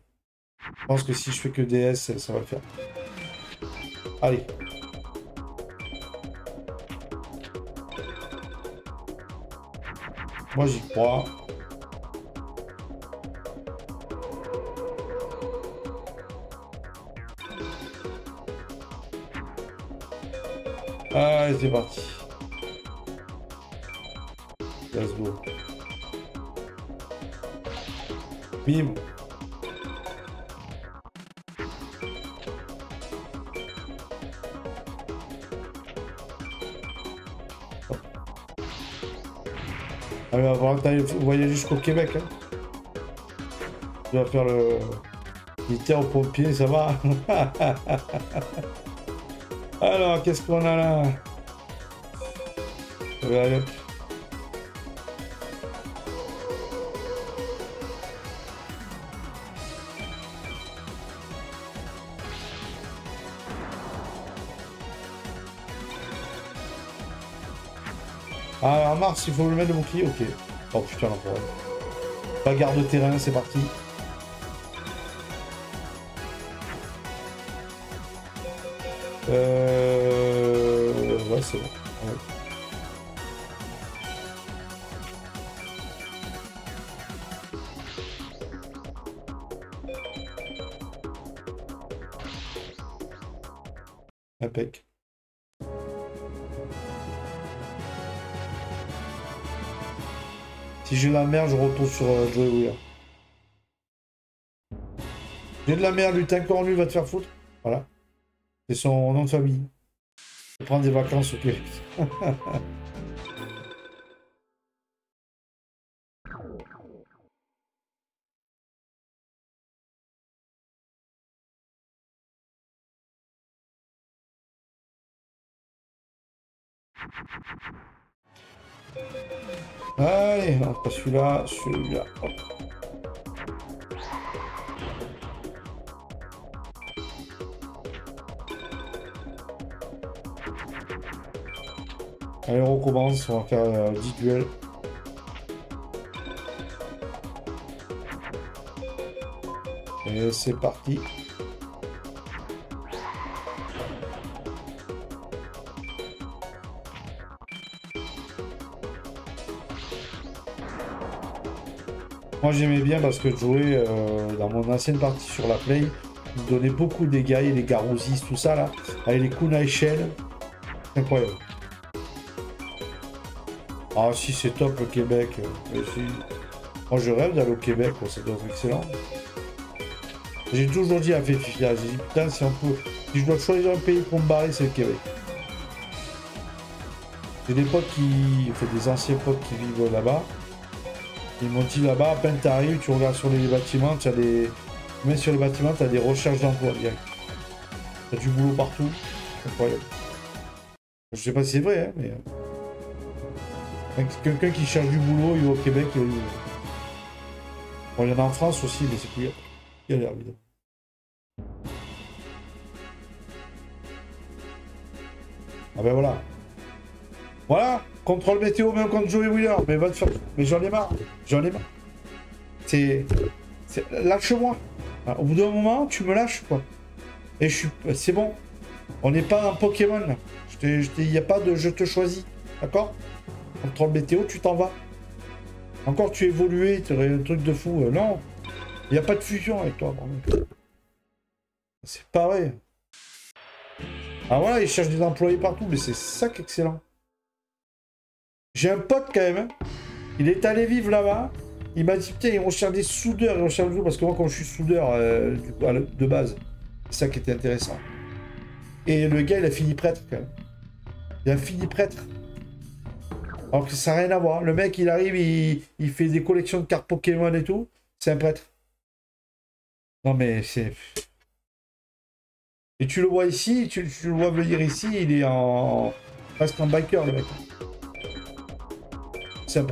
S1: Je pense que si je fais que DS, ça va le faire. Allez. Moi, j'y crois. Allez, c'est parti. Let's. Bim. Ah, va falloir voyager jusqu'au Québec. Hein. Tu vas faire le militaire au pompier, ça va Alors, qu'est-ce qu'on a là? Ah, mars, il faut le mettre le bouclier Ok. Oh putain, l'enfoiré. Bagarre de terrain, c'est parti. Euh... Ouais, c'est bon. Ouais. Impec. Si j'ai de la merde, je retourne sur euh, Joey Weir. J'ai de la merde, lutin cornu, va te faire foutre. Voilà. C'est son nom de famille. Je prends des vacances au Québec. Allez, non, pas celui-là, celui-là. Allez, on recommence, on va faire euh, 10 duels. Et c'est parti. Moi j'aimais bien parce que Joey, euh, dans mon ancienne partie sur la play, il me donnait beaucoup de dégâts, et les garousis, tout ça là, avec les shell. C'est incroyable. Ah si c'est top le Québec. euh. Moi je rêve d'aller au Québec, ça doit excellent. J'ai toujours dit à Féfia, j'ai dit putain si on peut. Si je dois choisir un pays pour me barrer, c'est le Québec. J'ai des potes qui. Enfin des anciens potes qui vivent là-bas. Ils m'ont dit là-bas, à peine t'arrives, tu regardes sur les bâtiments, tu as des. Même sur les bâtiments, tu as des recherches d'emploi direct. T'as du boulot partout. Incroyable. Je sais pas si c'est vrai, hein, mais. euh, Quelqu'un qui cherche du boulot, il va au Québec, il. Bon, il y en a en France aussi, mais c'est plus galère, évidemment. Ah ben voilà. Voilà, contrôle météo même contre Joey Wheeler. Mais va te faire. Mais j'en ai marre. J'en ai marre. C'est. Lâche-moi. Au bout d'un moment, tu me lâches, quoi. Et je suis. C'est bon. On n'est pas un Pokémon. Il n'y a pas de je te choisis. D'accord? Contrôle météo, tu t'en vas. Encore tu évoluais, tu aurais un truc de fou. Euh, non. Il n'y a pas de fusion avec toi. C'est pareil. Ah voilà, ils cherchent des employés partout, mais c'est ça qui est excellent. J'ai un pote quand même. hein. Il est allé vivre là-bas. Il m'a dit, putain, ils recherchent des soudeurs, ils recherchent tout. Parce que moi, quand je suis soudeur euh, de base, c'est ça qui était intéressant. Et le gars, il a fini prêtre quand même. Il a fini prêtre. Alors ça n'a rien à voir. Le mec, il arrive, il, fait des collections de cartes Pokémon et tout. C'est un prêtre. Non, mais c'est. Et tu le vois ici, tu, tu le vois venir ici, il est en. presque en biker, le mec. C'est.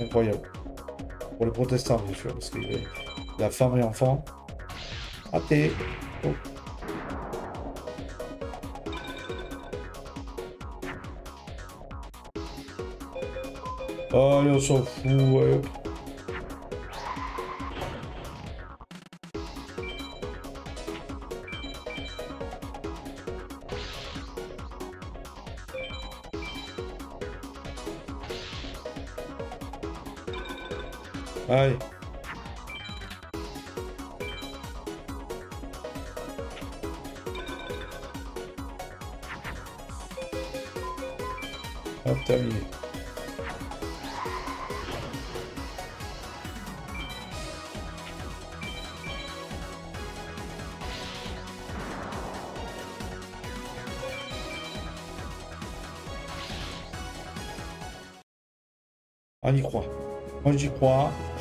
S1: Incroyable. Pour les protestants, bien sûr, parce que la femme et enfant. Raté. Oh. Allez, on s'en fout, ouais.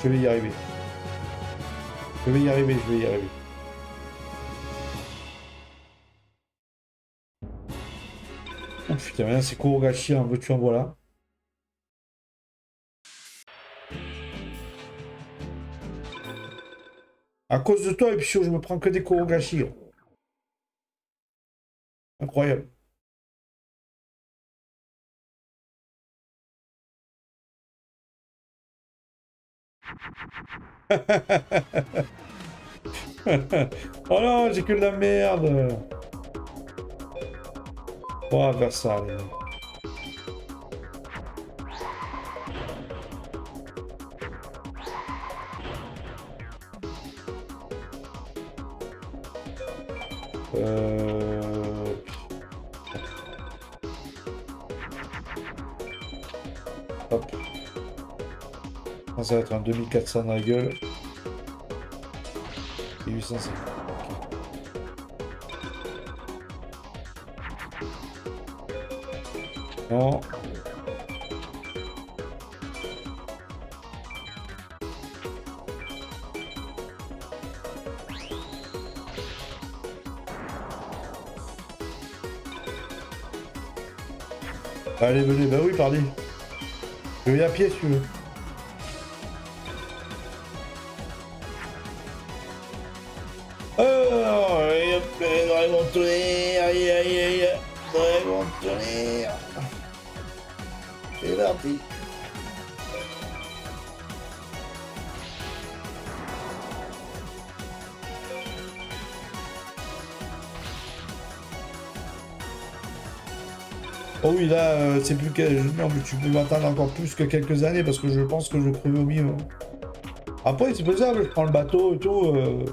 S1: Je vais y arriver. Je vais y arriver, je vais y arriver. Putain, c'est Kurogashi, en veux-tu en voilà? À cause de toi, et puis je me prends que des Kurogashi. Incroyable. oh non, j'ai que de la merde. On va faire ça, allez. Euh... Ça va être un 2400 dans la gueule. Et 850. Ok. Non. Allez, venez, bah oui, parlez. Je vais à pied si tu veux. Oh oui, là, euh, c'est plus que... Non, mais tu peux m'attendre encore plus que quelques années parce que je pense que je vais crever au milieu. Après, c'est faisable, je prends le bateau et tout. Euh...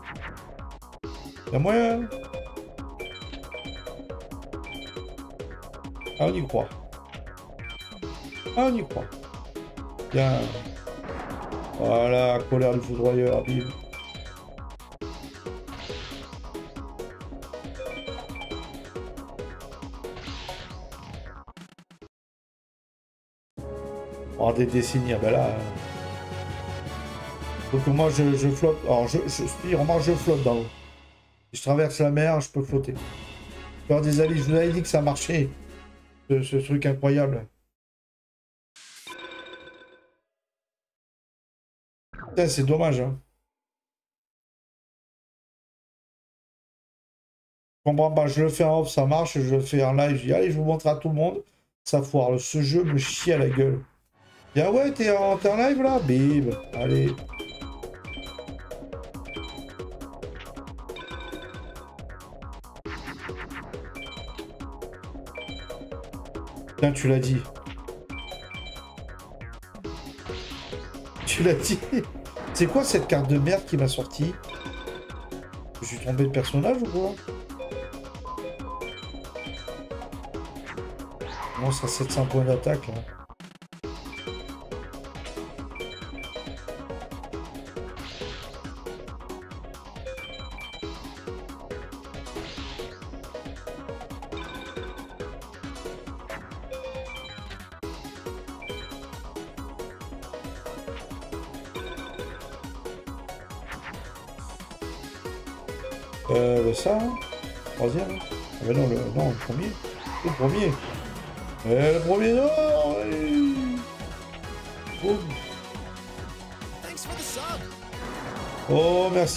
S1: Y'a moyen. Ah, on y croit. Ah, on y croit. Bien. Voilà, colère du foudroyeur, bim. Oh, des décennies, ben là... Donc moi, je, flotte. Alors, je, je, je, je flotte dans l'eau. Je traverse la mer, je peux flotter. Faire des alliés, je vous avais dit que ça marchait. Ce truc incroyable. C'est dommage, hein. Je je le fais en off, ça marche, je le fais en live, allez, je vous montre à tout le monde. Ça foire, ce jeu me chie à la gueule. Ah ouais, t'es en, en live là? Bib, allez. Tiens, tu l'as dit. Tu l'as dit. C'est quoi cette carte de merde qui m'a sorti Je suis tombé de personnage ou quoi Bon, ça 700 points d'attaque là.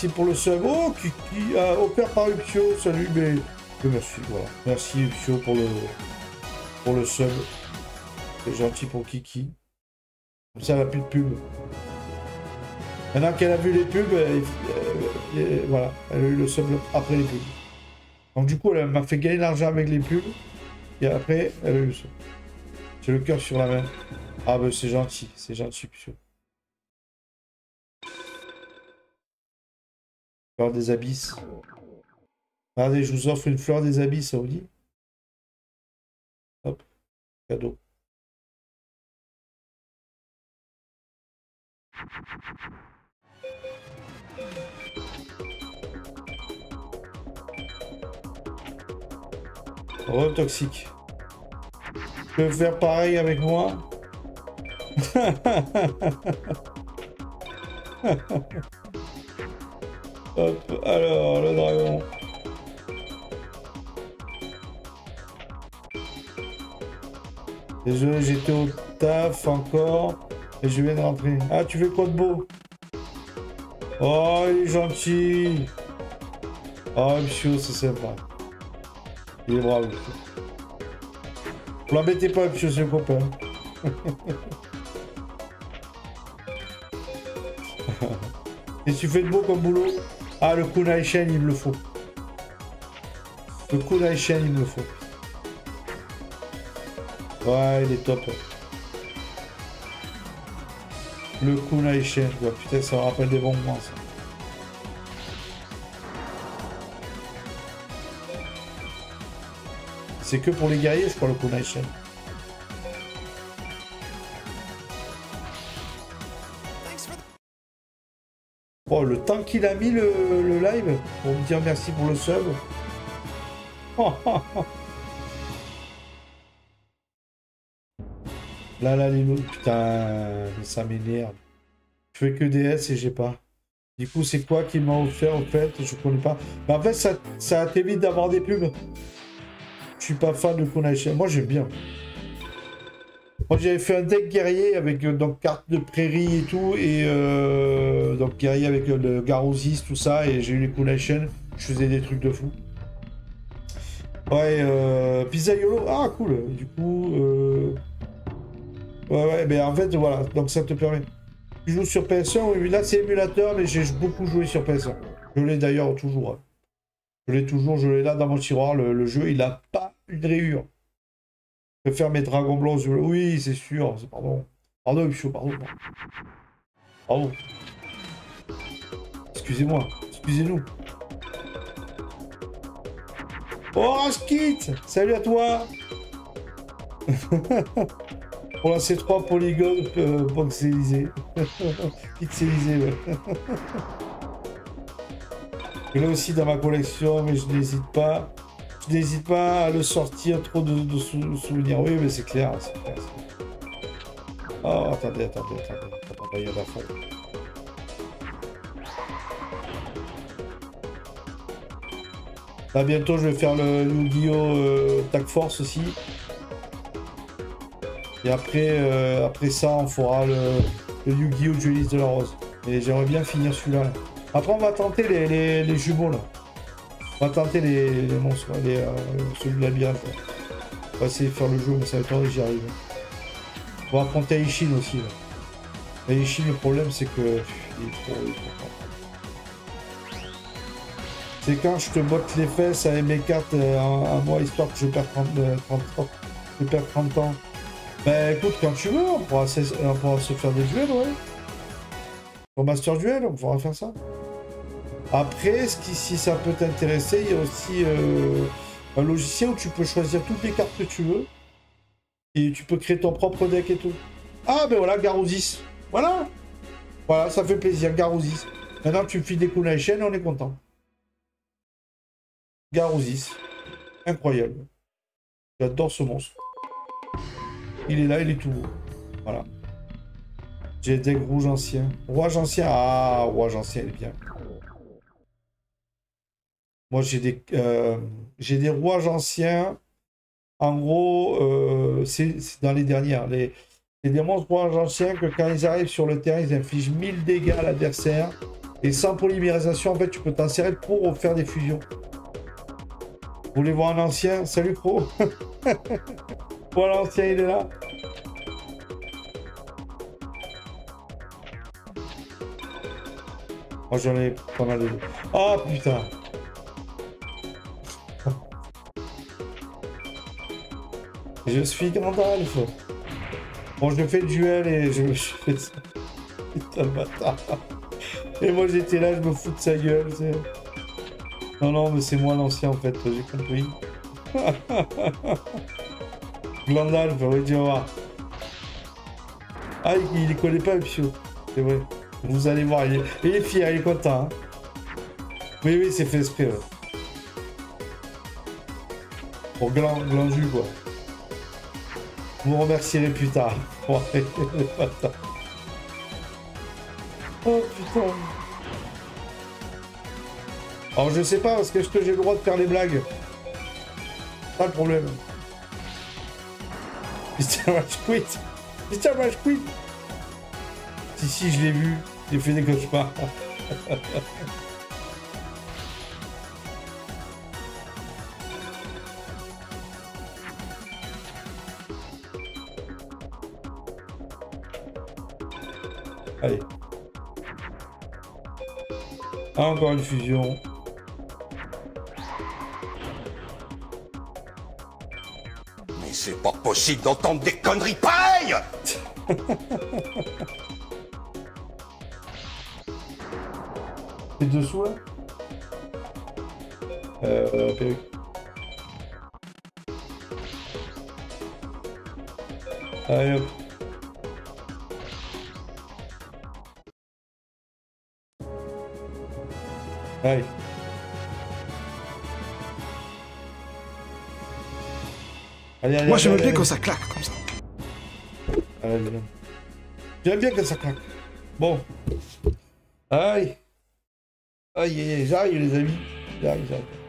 S1: Pour le sub. Oh, ah, au père par Upsio, salut, mais... merci, voilà. Merci Upsio pour le, pour le sub. C'est gentil pour Kiki. Comme ça, elle n'a plus de pub. Maintenant qu'elle a vu les pubs, voilà, elle a eu le sub après les pubs. Donc du coup, elle m'a fait gagner l'argent avec les pubs. Et après, elle a eu le sub. J'ai le cœur sur la main. Ah ben c'est gentil, c'est gentil, puisque. Fleur des abysses. Regardez, je vous offre une fleur des abysses, ça vous dit? Hop, cadeau. Oh, toxique. Tu peux faire pareil avec moi? Hop, alors, le dragon. Désolé, j'étais au taf encore et je viens de rentrer. Ah, tu fais quoi de beau? Oh, il est gentil. Oh, monsieur, c'est sympa. Il est. Vous l'embêtez pas, monsieur, c'est copain. tu fais de beau comme boulot? Ah, le kunai shen, il le faut. Le kunai shen, il le faut. Ouais, il est top. Le kunai shen, quoi. Putain, ça me rappelle des bons moments, ça. C'est que pour les guerriers, je crois, le kunai shen. Oh, le temps qu'il a mis le, live pour me dire merci pour le sub. Là, là, les loups, putain, ça m'énerve. Je fais que DS et j'ai pas. Du coup, c'est quoi qui m'a offert, en fait? Je connais pas. Mais en fait, ça, ça t'évite d'avoir des pubs. Je suis pas fan de Kunai Moi, j'aime bien. J'avais fait un deck guerrier avec euh, donc carte de prairie et tout, et euh, donc guerrier avec euh, le Garosis, tout ça, et j'ai eu les Kunai Je faisais des trucs de fou. Ouais, euh, Pizzaiolo, ah cool. Du coup, euh... ouais, ouais, mais en fait, voilà, donc ça te permet. Tu joues sur PS1, oui, là c'est émulateur, mais j'ai beaucoup joué sur PS1. Je l'ai d'ailleurs toujours. Je l'ai toujours, je l'ai là dans mon tiroir. Le, le jeu, il a pas une rayure. Je préfère mes dragons blancs. Oui, c'est sûr. Pardon. Pardon, pardon. Pardon. Excusez-moi. Excusez-nous. Oh, Raskit Salut à toi Pour la C3 polygone euh, pixelisé. pixelisé, ouais. Je l'ai aussi dans ma collection, mais je n'hésite pas. Je n'hésite pas à le sortir trop de, de sou- souvenirs. Oui, mais c'est clair, c'est clair. Oh, attendez, attendez, attendez. Attends, pas y à. Là, bientôt, je vais faire le Yu-Gi-Oh! euh, Tag Force aussi. Et après, euh, après ça, on fera le, Yu-Gi-Oh! De la Rose. Et j'aimerais bien finir celui-là. là. Après, on va tenter les, les, les jumeaux, là. On va tenter les, monstres, les, euh, celui de labyrinthe. là. On va essayer de faire le jeu, mais ça va être j'y arrive. On va affronter Aishin aussi, là. Et Aishin, le problème, c'est que... Il est trop... il est trop fort. C'est quand je te botte les fesses avec mes cartes euh, à, à moi, histoire que je perds 30, euh, 30 ans. Je perds 30 ans. Ben écoute, quand tu veux, on pourra, se, on pourra se faire des duels, ouais. Au Master Duel, on pourra faire ça. Après, ce qui, si ça peut t'intéresser, il y a aussi euh, un logiciel où tu peux choisir toutes les cartes que tu veux. Et tu peux créer ton propre deck et tout. Ah ben voilà, Garouzis. Voilà. Voilà, ça fait plaisir, Garouzis. Maintenant, tu me files des kunai et on est content. Garouzis. Incroyable. J'adore ce monstre. Il est là, il est tout haut. Voilà. J'ai des rouges anciens. Rouge ancien. Ah, rouge ancien, il est bien. Moi, j'ai des, euh, des rouages anciens. En gros, euh, c'est dans les dernières. Les, des monstres rouages anciens que quand ils arrivent sur le terrain, ils infligent 1000 dégâts à l'adversaire. Et sans polymérisation, en fait, tu peux t'en servir pour faire des fusions. Vous voulez voir un ancien? Salut pro Voilà, l'ancien, il est là. Moi, j'en ai pas mal de... Oh, putain Je suis Gandalf Bon, je fais le duel et je me suis ça. Putain bâtard Et moi, j'étais là, je me fous de sa gueule, c'est... Non, non, mais c'est moi l'ancien, en fait, j'ai compris. Glandalf, oui, tu voir. Ah, il, les connaît pas, le Pio. C'est vrai. Vous allez voir, il est, il est fier, il est content. hein. Oui, oui, c'est fait exprès, ouais. Pour gland, glandu, quoi. Vous remercierez plus tard. Oh, putain. Alors, je sais pas, est-ce que j'ai le droit de faire les blagues? Pas le problème. Mr. Match Quit Mr. Match Quit Si, si, je l'ai vu. J'ai fait des cauchemars. Encore une fusion.
S3: Mais c'est pas possible d'entendre des conneries pareilles
S1: C'est dessous là? Euh, perruque. Allez hop. Allez. Allez, allez,
S4: Moi, j'aime bien quand ça claque comme ça.
S1: Allez, viens. J'aime bien que ça claque. Bon. Aïe. Aïe, aïe, aïe, j'arrive les amis. J'arrive, j'arrive.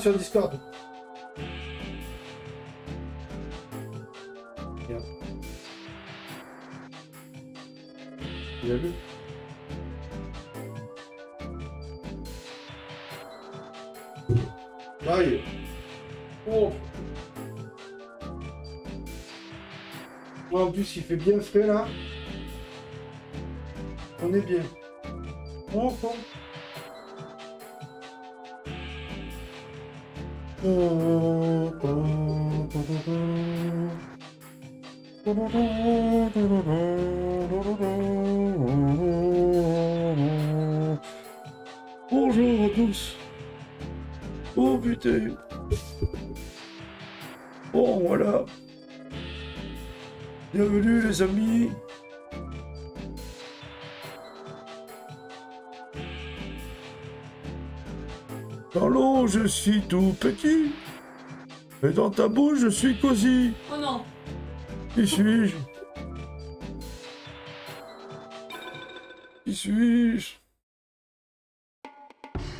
S1: Sur Discord. Regarde. Tu l'as vu Aïe Oh, En plus, il fait bien frais là. On est bien. Dans l'eau, je suis tout petit. Et dans ta bouche, je suis cosy.
S2: Oh non
S1: Qui suis-je? Qui suis-je?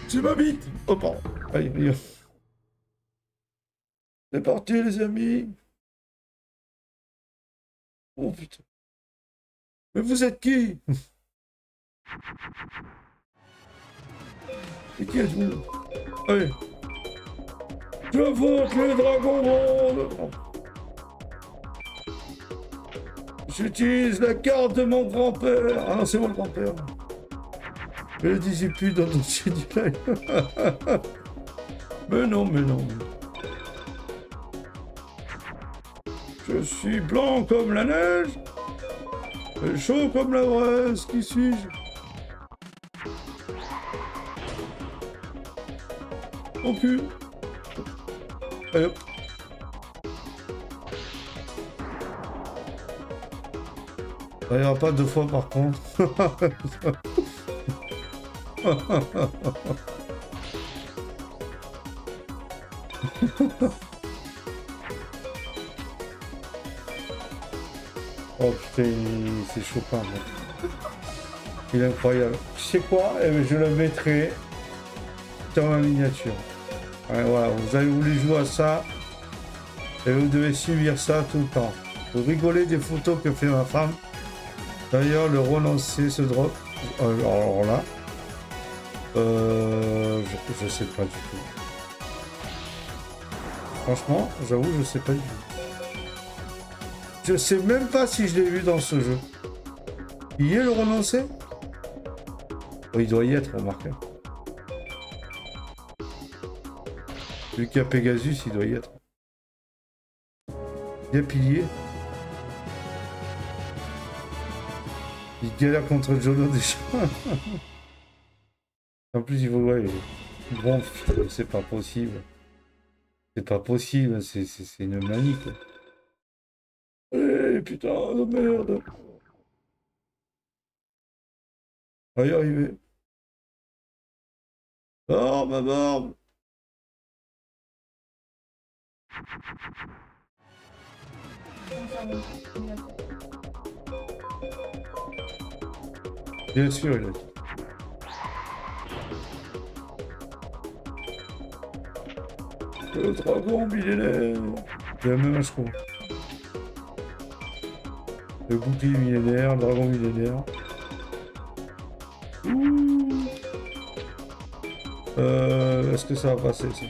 S1: C'est ma bite Oh pardon. Allez, allez. C'est parti les amis. Oh putain. Mais vous êtes qui? Et qui êtes-vous? Allez. J'invoque le dragon ronde J'utilise la carte de mon grand-père. Ah non, c'est mon grand-père. Je le disais plus dans le dossier du mais non, mais non. Je suis blanc comme la neige. Et chaud comme la braise. Qui suis-je? Mon cul. Allez hop. Ça ira pas deux fois par contre. oh putain, c'est mec. Il est incroyable. Tu sais quoi? Eh ben, Je le mettrai sur ma miniature. Voilà, vous avez voulu jouer à ça. Et vous devez subir ça tout le temps. Vous rigolez des photos que fait ma femme. D'ailleurs, le relancer ce drop. euh, Alors là. Euh, je, je sais pas du tout. Franchement, j'avoue, je sais pas du tout. Je sais même pas si je l'ai vu dans ce jeu. Il y est le renoncé? Oh, Il doit y être, remarquez. Y a Pegasus, il doit y être. Il y a Pilier. Il galère contre Jono déjà. en plus, il il gonfle. C'est pas possible. C'est pas possible. C'est une manie. Eh putain de merde. On va y arriver. Barbe, ma barbe. Bien sûr, il a. Le dragon millénaire. C'est la même âge. Le bouclier millénaire, le dragon millénaire. Ouh. Euh, Est-ce que ça va passer ça?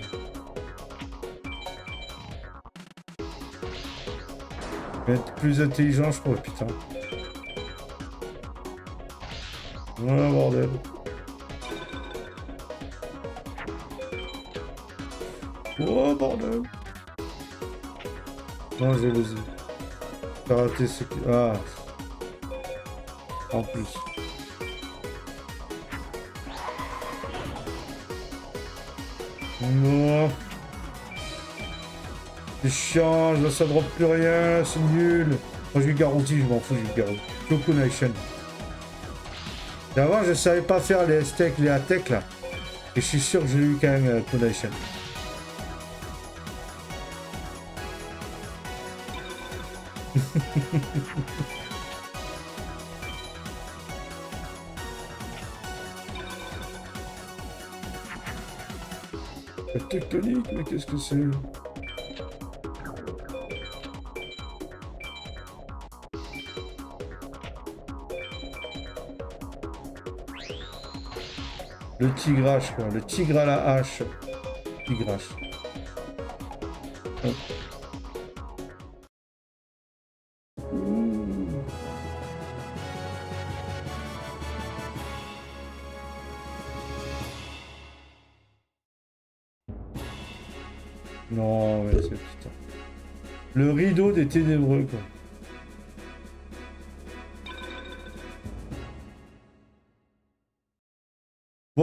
S1: Être plus intelligent, je crois, putain. Voilà, bordel. Oh, bordel. Non, j'ai les T'as raté ce. Ah. En plus. Non. C'est chiant, ça drop plus rien, c'est nul. Moi j'ai garanti, je m'en fous, j'ai garanti. Toku Nation. Et avant, je savais pas faire les steaks, les attaques là. Et je suis sûr que j'ai eu quand même euh, Nation. Tectonique, mais qu'est-ce que c'est? Le tigrache, quoi. Le tigre à la hache. Tigrache. Hop.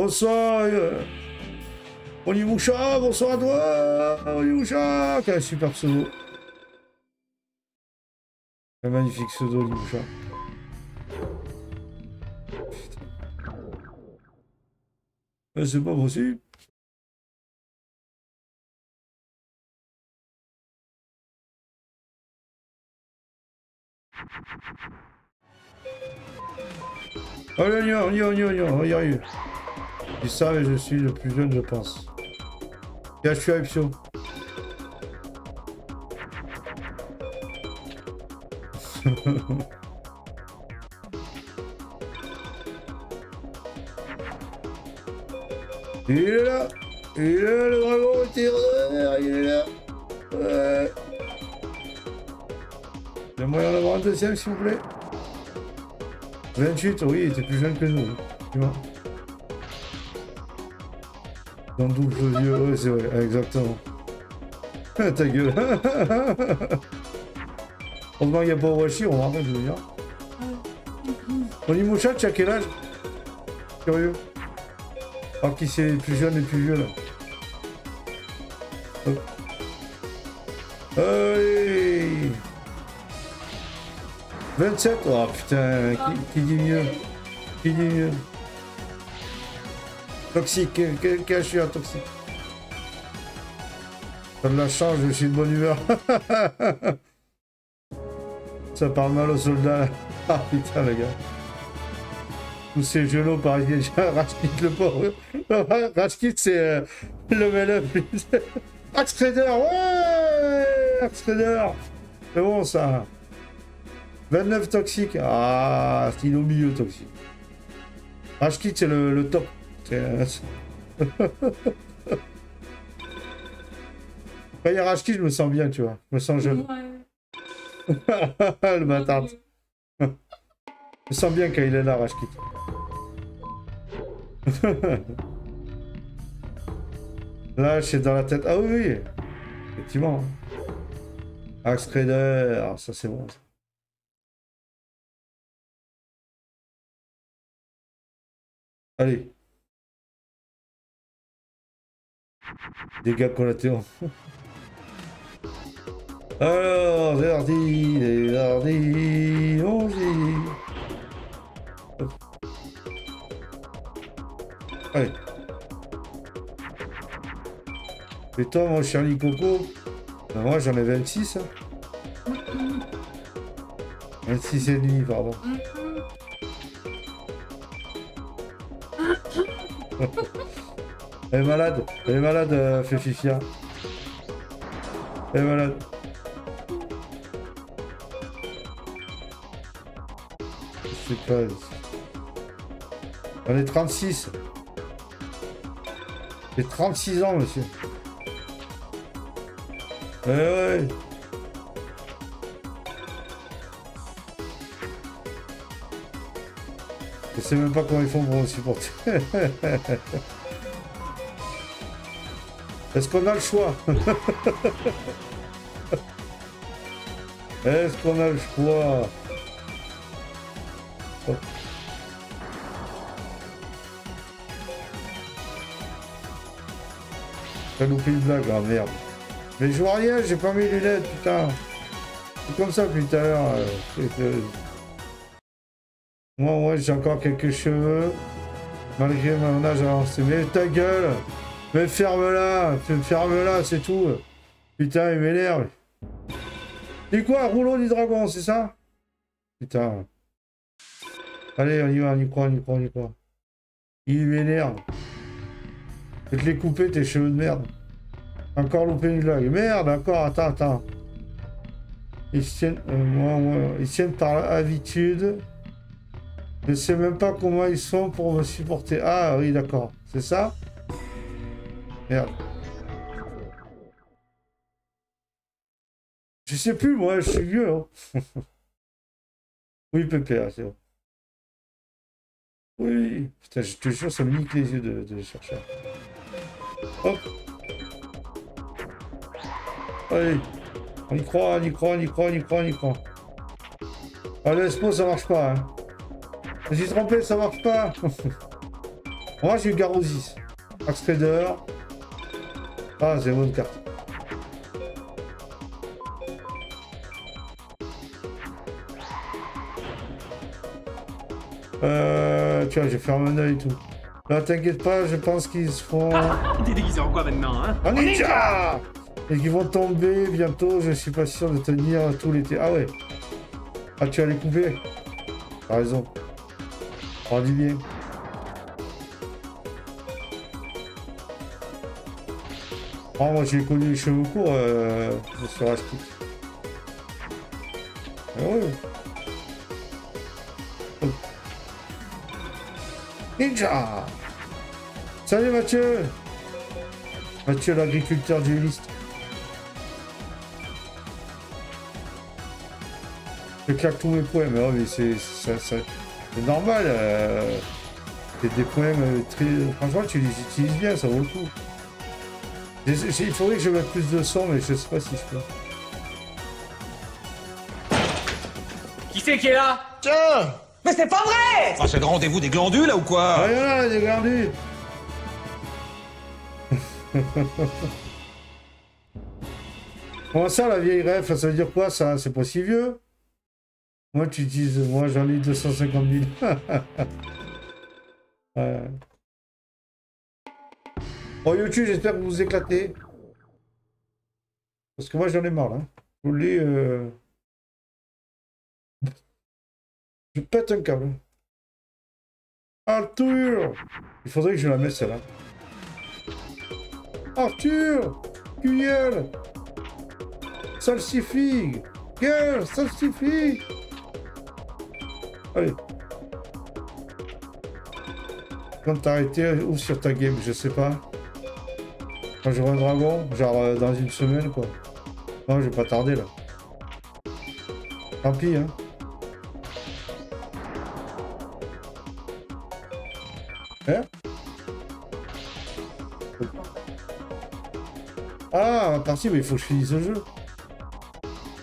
S1: Bonsoir, euh... Bonsoir à toi, Onimusha, quel super pseudo. Un magnifique pseudo. Putain. Mais C'est pas possible. Allez, on y va, on y va, on y va, on y va, ça, mais je suis le plus jeune, je pense. Là, je suis à Ipsio. Il est là Il est là, le dragon tireur Il est là Ouais Il y moyen d'avoir un deuxième, s'il vous plaît 28, oui, il était plus jeune que nous. Tu vois Dans le double vieux, ouais, c'est vrai, exactement. Ah, Ta gueule. Heureusement qu'il n'y a pas Washi, on va je veux dire. Onimusha, tu as quel âge? Curieux. Alors qui c'est plus jeune et plus vieux là Hop. Allez 27 Oh putain, qui, qui dit mieux? Qui dit mieux? Toxique, quel, quel, quel je suis un toxique Ça me la change, je suis de bonne humeur. Ça parle mal aux soldats. Ah putain le gars. Tous ces genoux par Rashkit le pauvre. Rashkit c'est euh, level up. Axe Trader, ouais Axe Trader C'est bon ça. 29 toxiques. Ah, il est au milieu toxique. Rashkit c'est le top. Euh, Quand il y a Rashkit, je me sens bien, tu vois. Je me sens jeune.
S2: Ouais.
S1: le bâtard. Je me sens bien quand il est là, Rashkit. là, c'est dans la tête. Ah oui, oui. Effectivement. Axe Trader, ah, ça c'est bon. ça. Allez. Dégâts collatéraux. Alors, parti, c'est parti, on Hop. Allez. Et toi, mon Charlie Coco Ben, Moi, j'en ai 26. Hein. 26 et demi, pardon. Elle est malade. Elle est malade, euh, Elle est malade. Je sais pas. Est 36. J'ai 36 ans, monsieur. Eh ouais. Je sais même pas comment ils font pour me supporter. Est-ce qu'on a le choix Est-ce qu'on a le choix Hop. J'ai loupé une blague, ah merde. Mais je vois rien, j'ai pas mes lunettes, putain. C'est comme ça l'heure. euh, Moi, moi, j'ai encore quelques cheveux. Malgré mon âge avancé. Mais ta gueule Ferme-la Ferme-la, c'est tout Putain, il m'énerve C'est quoi, rouleau du dragon, c'est ça? Putain. Allez, on y va, on y croit, on y croit, on y croit. Il m'énerve. Je vais te les couper, tes cheveux de merde. Encore loupé une blague. Merde, encore, attends, attends. Ils tiennent, euh, moi, ils tiennent par habitude. Je ne sais même pas comment ils sont pour me supporter. Ah oui, d'accord. C'est ça? Merde. Je sais plus, moi, je suis vieux. hein. oui, Pépé, c'est bon. Oui. Putain, je te jure, ça me nique les yeux de, de chercher. Hop. Allez. On y croit, on y croit, on y croit, on y croit, on y croit. Ah, le Espo, ça marche pas. Hein. Je suis trompé, ça marche pas. Moi, j'ai eu Garosis. Axe Trader. Ah, c'est une bonne carte. Euh, tu vois, je ferme un œil et tout. Là, t'inquiète pas, je pense qu'ils se font...
S4: T'es déguisé en quoi maintenant, hein
S1: Un ninja Et qui vont tomber bientôt, je suis pas sûr de tenir tout l'été. Ah ouais. Ah, tu vas les couper. T'as raison. On dit bien. Oh, moi j'ai connu les cheveux courts euh, sur. Ah. Oh. Ninja Salut Mathieu Mathieu l'agriculteur dueliste. Je claque tous mes mais, oh, mais c'est normal. Euh, c'est des points euh, très. Franchement, tu les utilises bien, ça vaut le coup. Il faudrait que je mette plus de son, mais je sais pas si je peux.
S4: Qui c'est qui est là?
S3: Tiens!
S5: Mais c'est pas vrai!
S3: Ah, c'est le rendez-vous des glandules, là, ou quoi?
S1: Ah, là, des gardus Comment ça, la vieille ref, ça veut dire quoi, ça? C'est pas si vieux? Moi, tu dis, moi, j'en ai 250 000. ouais. Bon, YouTube, j'espère que vous vous éclatez. Parce que moi, j'en ai marre, là. Je dis, euh, Je pète un câble. Arthur Il faudrait que je la mette celle-là. Arthur Guyel Salsifig Girl Salsifig Allez. Quand t'as arrêté ou sur ta game, je sais pas. J'aurai un dragon, genre euh, dans une semaine quoi. Non, je vais pas tarder là. Tant pis hein. Hein? Ah, parti, mais il faut que je finisse le jeu.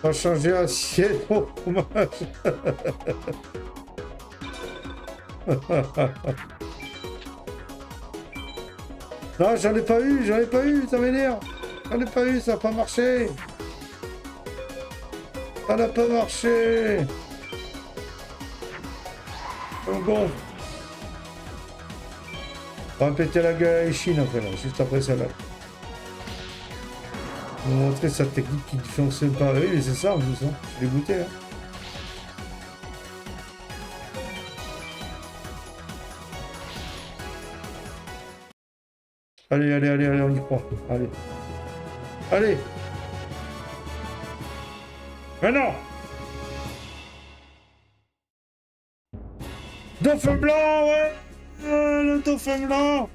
S1: Va changer un ciel au fromage. non, j'en ai pas eu, j'en ai pas eu, ça m'énerve. J'en ai pas eu, ça n'a pas marché. Ça n'a pas marché. On va péter la gueule à Ishin après, là, juste après celle-là. On va montrer sa technique qui fonctionne pas. Oui, mais c'est ça en plus, hein. Je l'ai goûté. Hein. Allez, allez, allez, allez, on y croit. Allez. Allez Maintenant Dauphin blanc, ouais Euh, Le dauphin blanc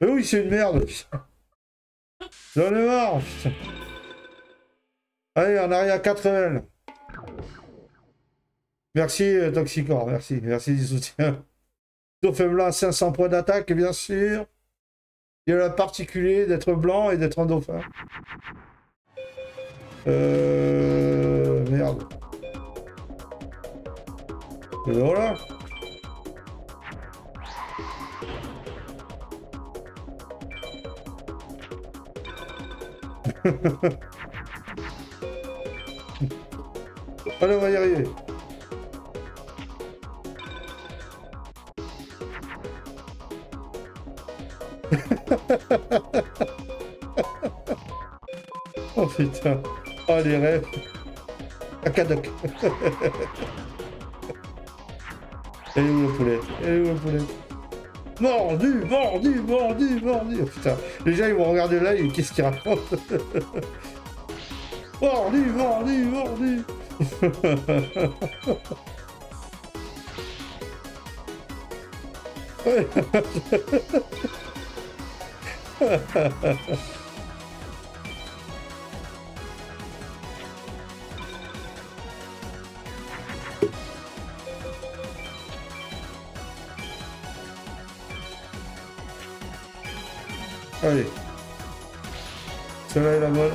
S1: Mais oui, c'est une merde, putain. J'en ai putain. Allez, on arrive à 4 L. Merci, euh, Toxicor, merci. Merci du soutien. Dauphin blanc, 500 points d'attaque, bien sûr. Il y a la particulier d'être blanc et d'être un dauphin. Euh... Merde. Et voilà. Allez, on va y arriver. Oh putain. Oh les rêves. À Cadoc. Elle est où la poulette Elle est où la poulette Mordu, mordu, mordu, mordu. Oh, putain, les gens ils vont regarder là et qu'est-ce qu'ils racontent? Mordu, mordu, mordu. Allez. Celle-là est la bonne.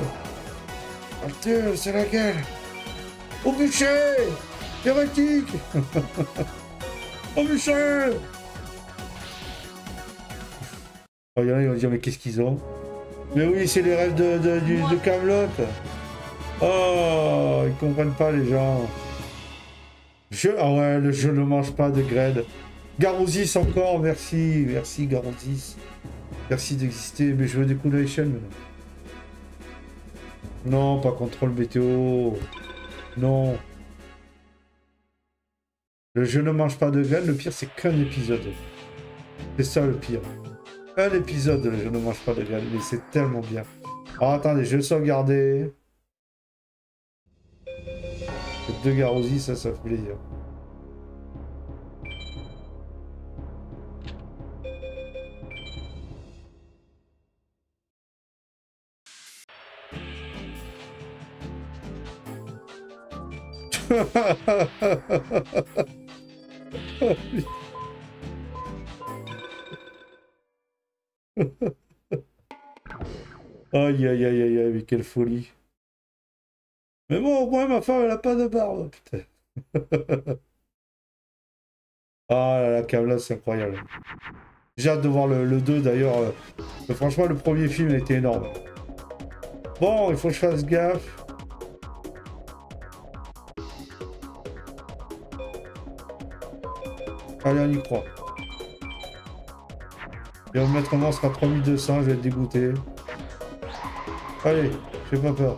S1: Arthur, c'est laquelle? Au bûcher Hérétique Au bûcher il y en a, ils vont dire, mais qu'est-ce qu'ils ont? Mais oui, c'est les rêves de, de, Camelot. Oh, ils comprennent pas, les gens. Je... Ah ouais, le je ne mange pas de grade. Garouzis encore, merci. Merci, Garouzis. Merci d'exister, mais je veux des Coolation maintenant. Non, pas contrôle météo. Non. Le je ne mange pas de graines, le pire c'est qu'un épisode. C'est ça le pire. Un épisode, je ne mange pas de graines, mais c'est tellement bien. Alors attendez, je vais sauvegarder. Deux garousis, ça, ça fait plaisir. Aïe aïe aïe aïe aïe, mais quelle folie. Mais bon, au moins ma femme elle a pas de barbe, putain. ah là, Kamla, c'est incroyable. J'ai hâte de voir le, le 2 d'ailleurs. euh, franchement, le premier film il était énorme. Bon, il faut que je fasse gaffe. Allez, on y croit. Et on mettre on sera 3200, je vais être dégoûté. Allez, j'ai pas peur.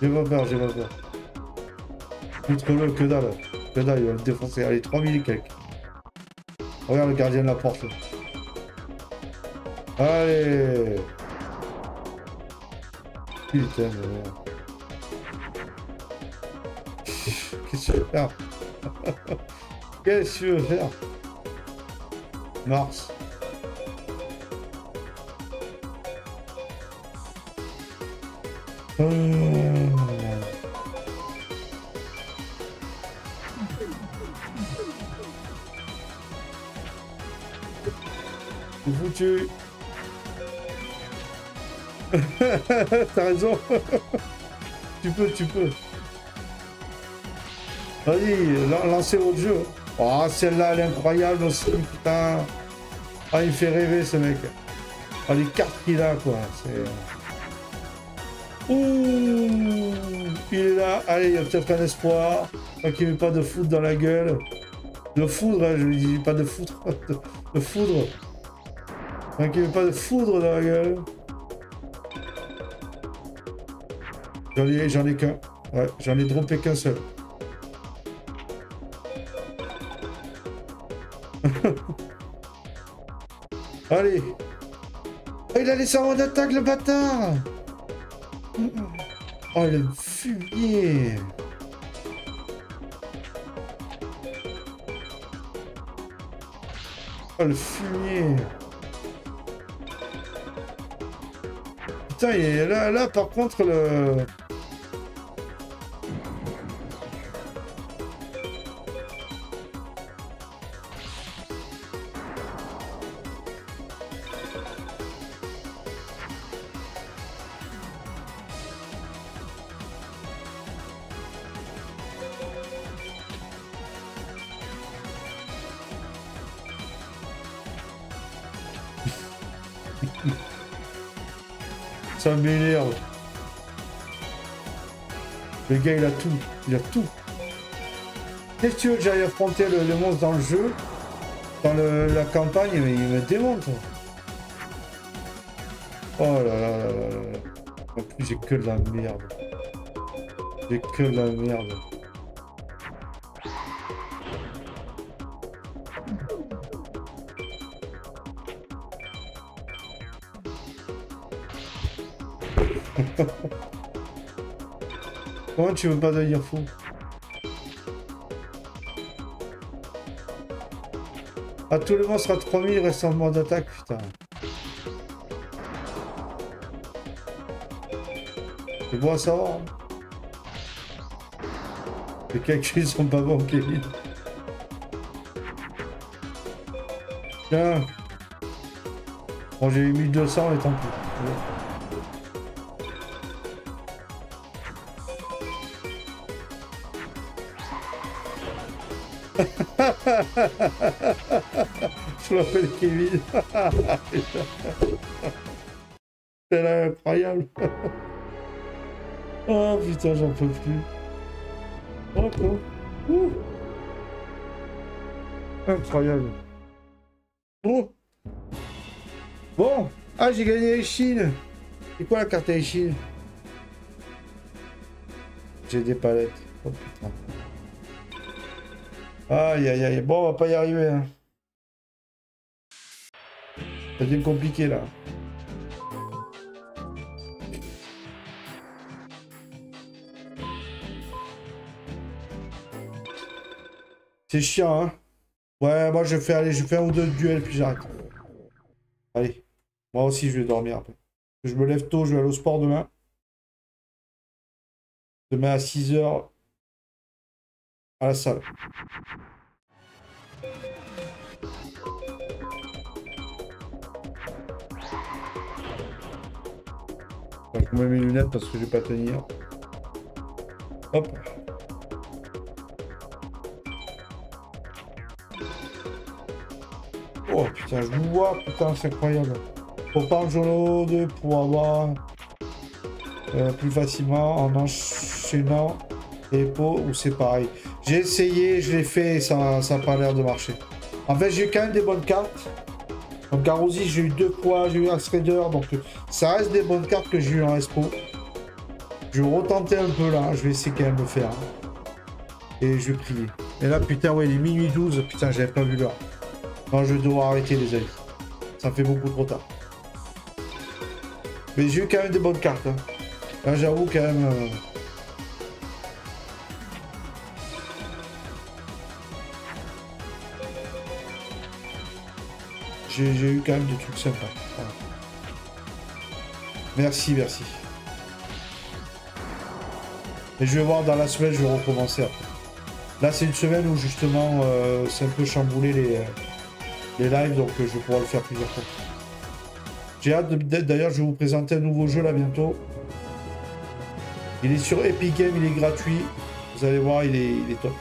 S1: J'ai pas peur, j'ai pas peur. Outre-le, que dalle. Que dalle, il va le défoncer. Allez, 3000 et quelques. Regarde le gardien de la porte. Allez Putain. Qu'est-ce que tu veux faire? Qu'est-ce que tu veux faire? Hum. C'est foutu. T'as raison. tu peux, tu peux. Vas-y, lan- lancez votre jeu. Oh, celle-là, elle est incroyable aussi, putain. Ah, il fait rêver, ce mec. Ah, les cartes qu'il a, quoi. C'est... Ouh, il est là. Allez, il y a peut-être un espoir. Qu'il met pas de foudre dans la gueule. De foudre, hein, je lui dis pas de foudre. De, de foudre. Tant qu'il met pas de foudre dans la gueule. J'en ai, j'en ai qu'un. Ouais, j'en ai droppé qu'un seul. Allez. Oh, il a laissé en attaque, le bâtard. Oh, il est fumier. Oh, le fumier. Putain, et là, là, par contre, le... M'énerve. Le gars, il a tout. Il a tout. Qu'est-ce que tu veux que j'aille affronter le, monstre dans le jeu? Dans le- la campagne, il me démonte. Oh là là là là là. En plus, j'ai que de la merde. J'ai que de la merde. Comment tu veux pas devenir fou Ah, tout le monde sera 3000, il reste mode d'attaque, putain. C'est bon à savoir. hein. Les calculs sont pas bons, Kevin. Tiens. Bon, j'ai eu 1200, mais tant pis. Je m'appelle Kevin. C'est incroyable. oh putain, j'en peux plus. Oh, quoi. Ouh. Incroyable. Oh. Bon. Ah, j'ai gagné les Chines. C'est quoi la carte des Chines? J'ai des palettes. Oh putain. Aïe aïe aïe. Bon, on va pas y arriver. Hein. Ça devient compliqué là. C'est chiant, hein Ouais, moi je fais, allez, je fais un ou deux duels puis j'arrête. Allez, moi aussi je vais dormir après. Je me lève tôt, je vais aller au sport demain. Demain à 6h à la salle. Je mets mes lunettes parce que je vais pas tenir. Hop. Oh putain, je vous vois, putain, c'est incroyable. Faut prendre Jono 2 pour avoir euh, plus facilement en enchaînant les pots ou c'est pareil. J'ai essayé, je l'ai fait et ça n'a pas l'air de marcher. En fait, j'ai eu quand même des bonnes cartes. Donc Garouzi, j'ai eu deux poids, j'ai eu un Shredder, donc euh, ça reste des bonnes cartes que j'ai eu en Expo. Je vais retenter un peu là, je vais essayer quand même de le faire. hein. Et je vais prier. Et là, putain, ouais, il est minuit 12, putain, j'avais pas vu l'heure. Non, je devoir arrêter les amis. Ça fait beaucoup trop tard. Mais j'ai eu quand même des bonnes cartes. hein. Là, j'avoue quand même... euh, J'ai eu quand même des trucs sympas. Merci, merci. Et je vais voir dans la semaine, je vais recommencer après. Là, c'est une semaine où justement, euh, c'est un peu chamboulé les, euh, les lives, donc euh, je vais pouvoir le faire plusieurs fois. J'ai hâte d'ailleurs, je vais vous présenter un nouveau jeu là bientôt. Il est sur Epic Games, il est gratuit. Vous allez voir, il est, il est top.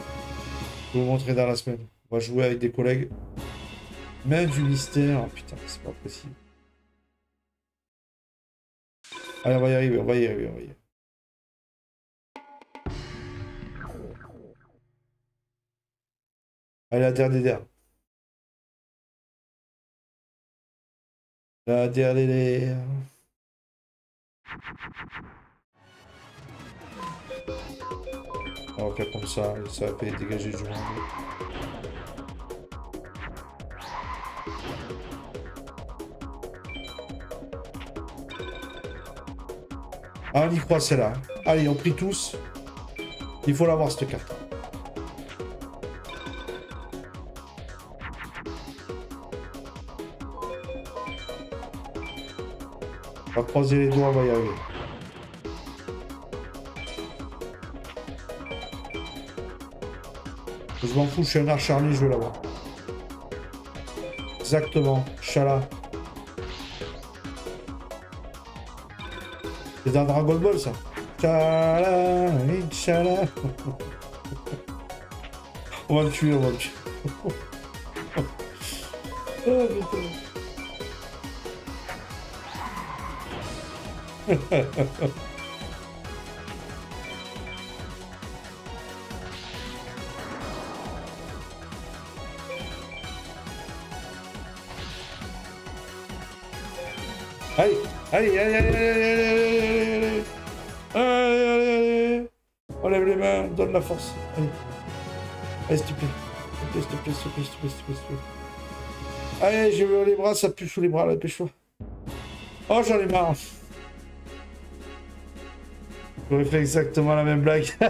S1: Je vais vous montrer dans la semaine. On va jouer avec des collègues. Main du mystère. Oh, putain, c'est pas possible. Allez, on va y arriver, on va y arriver, on va y arriver. Allez, la dernière. La dernière. Ok, comme ça, ça fait dégager du monde. Ah, on y croit, celle-là. Allez, on prie tous. Il faut l'avoir, cette carte. On va croiser les doigts, on va y arriver. Je m'en fous, je suis un acharné, je veux l'avoir. Exactement, Chala. wygląda na Goldbersa. Czara, czara. Łącz mi, łącz. Ay, ay, ay, ay. La force. Allez, allez, s'il te plaît, s'il te plaît, s'il te plaît, s'il. Allez, j'ai les bras, ça pue sous les bras, là, dépêche-toi. Oh, j'en ai marre. J'aurais fait exactement la même blague.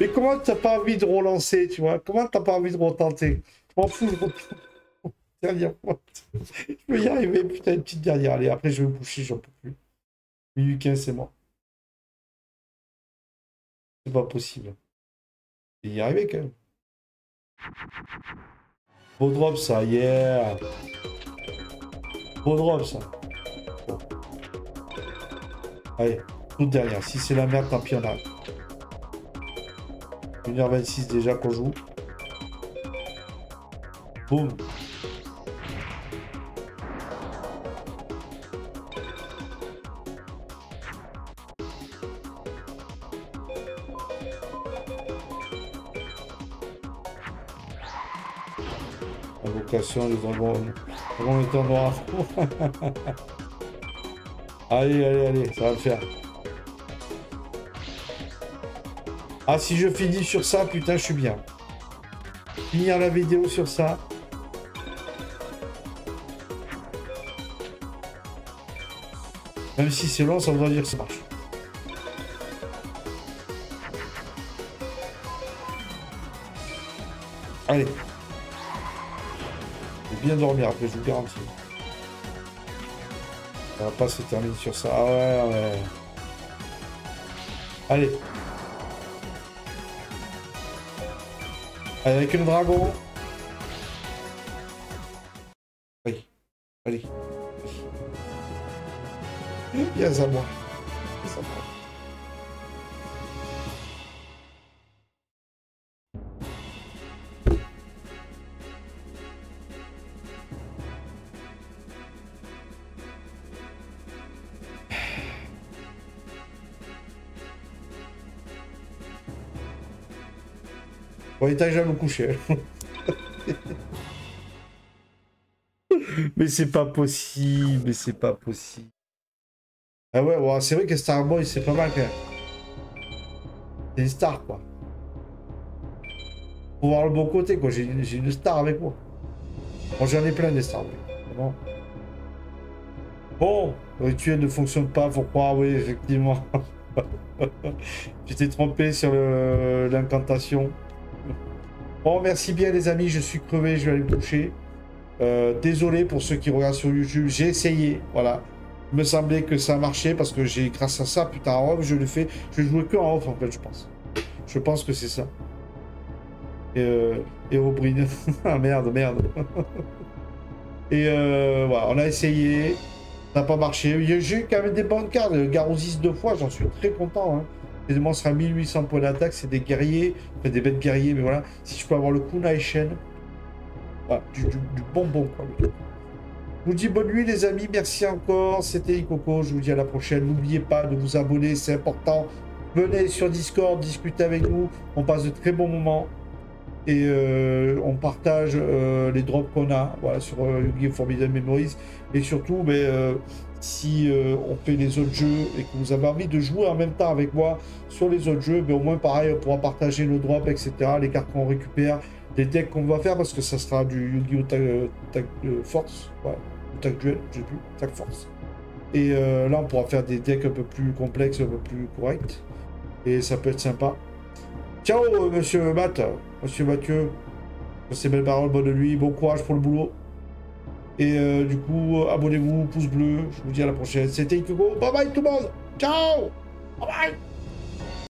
S1: Mais comment t'as pas envie de relancer, tu vois? Comment t'as pas envie de retenter? Je m'en fous, je. Dernière fois. Je peux y arriver, putain, une petite dernière. Allez, après je vais me coucher, j'en peux plus. Minuit 15, c'est mort. C'est pas possible. Vais y arriver quand même. Beau drop ça, yeah Beau drop ça. Allez, toute derrière. Si c'est la merde, tant pis, on arrête. 1h26 déjà qu'on joue. Boum. Les dragons. Les dragons étant noirs. allez, allez, allez, ça va le faire. Ah, si je finis sur ça, putain, je suis bien. Finir la vidéo sur ça. Même si c'est long, ça voudrait dire que ça marche. Allez. Bien dormir après, je vous garantis. Ça va pas se terminer sur ça. Ah ouais, ouais. Allez. Avec le dragon. Bon, il t'a jamais couché. mais c'est pas possible, mais c'est pas possible. Ah ouais, ouais c'est vrai que Starboy, c'est pas mal quand même. C'est une star, quoi. Faut voir le bon côté, quoi. J'ai une star avec moi. Bon, j'en ai plein des stars. Bon. Bon, le rituel ne fonctionne pas, faut croire, oui, effectivement. J'étais trompé sur le- l'incantation. Bon, merci bien les amis, je suis crevé, je vais aller me coucher. Euh, désolé pour ceux qui regardent sur YouTube, j'ai essayé, voilà. Il me semblait que ça marchait parce que j'ai, grâce à ça, putain, en off, je le fais. Je jouer que en off en fait, je pense. Je pense que c'est ça. Et, euh, Aubry. ah merde, merde. et euh, voilà, on a essayé. Ça n'a pas marché. J'ai eu quand même des bonnes cartes. Garozis deux fois, j'en suis très content. Hein. Des monstres à 1800 points d'attaque, c'est des guerriers, enfin, des bêtes guerriers, mais voilà. Si je peux avoir le Kunai Shen, voilà, du, bonbon, quoi. Je vous dis bonne nuit, les amis. Merci encore. C'était Ikoko. Je vous dis à la prochaine. N'oubliez pas de vous abonner, c'est important. Venez sur Discord, discutez avec nous. On passe de très bons moments. Et euh, on partage euh, les drops qu'on a voilà, sur euh, Yu-Gi-Oh! Forbidden Memories. Et surtout, ben, euh, si euh, on fait les autres jeux et que vous avez envie de jouer en même temps avec moi sur les autres jeux, ben, au moins pareil, on pourra partager nos drops, etc. Les cartes qu'on récupère, les decks qu'on va faire parce que ça sera du Yu-Gi-Oh! Tag, Tag, euh, Force. Ouais. Ou Tag Duel, je sais plus. Tag Force. Et euh, là, on pourra faire des decks un peu plus complexes, un peu plus corrects. Et ça peut être sympa. Ciao, monsieur Matt, monsieur Mathieu. Ces belles paroles, bonne nuit, bon courage pour le boulot. Et euh, du coup, abonnez-vous, pouce bleu. Je vous dis à la prochaine. C'était Ikugo. Bye bye tout le monde. Ciao. Bye bye.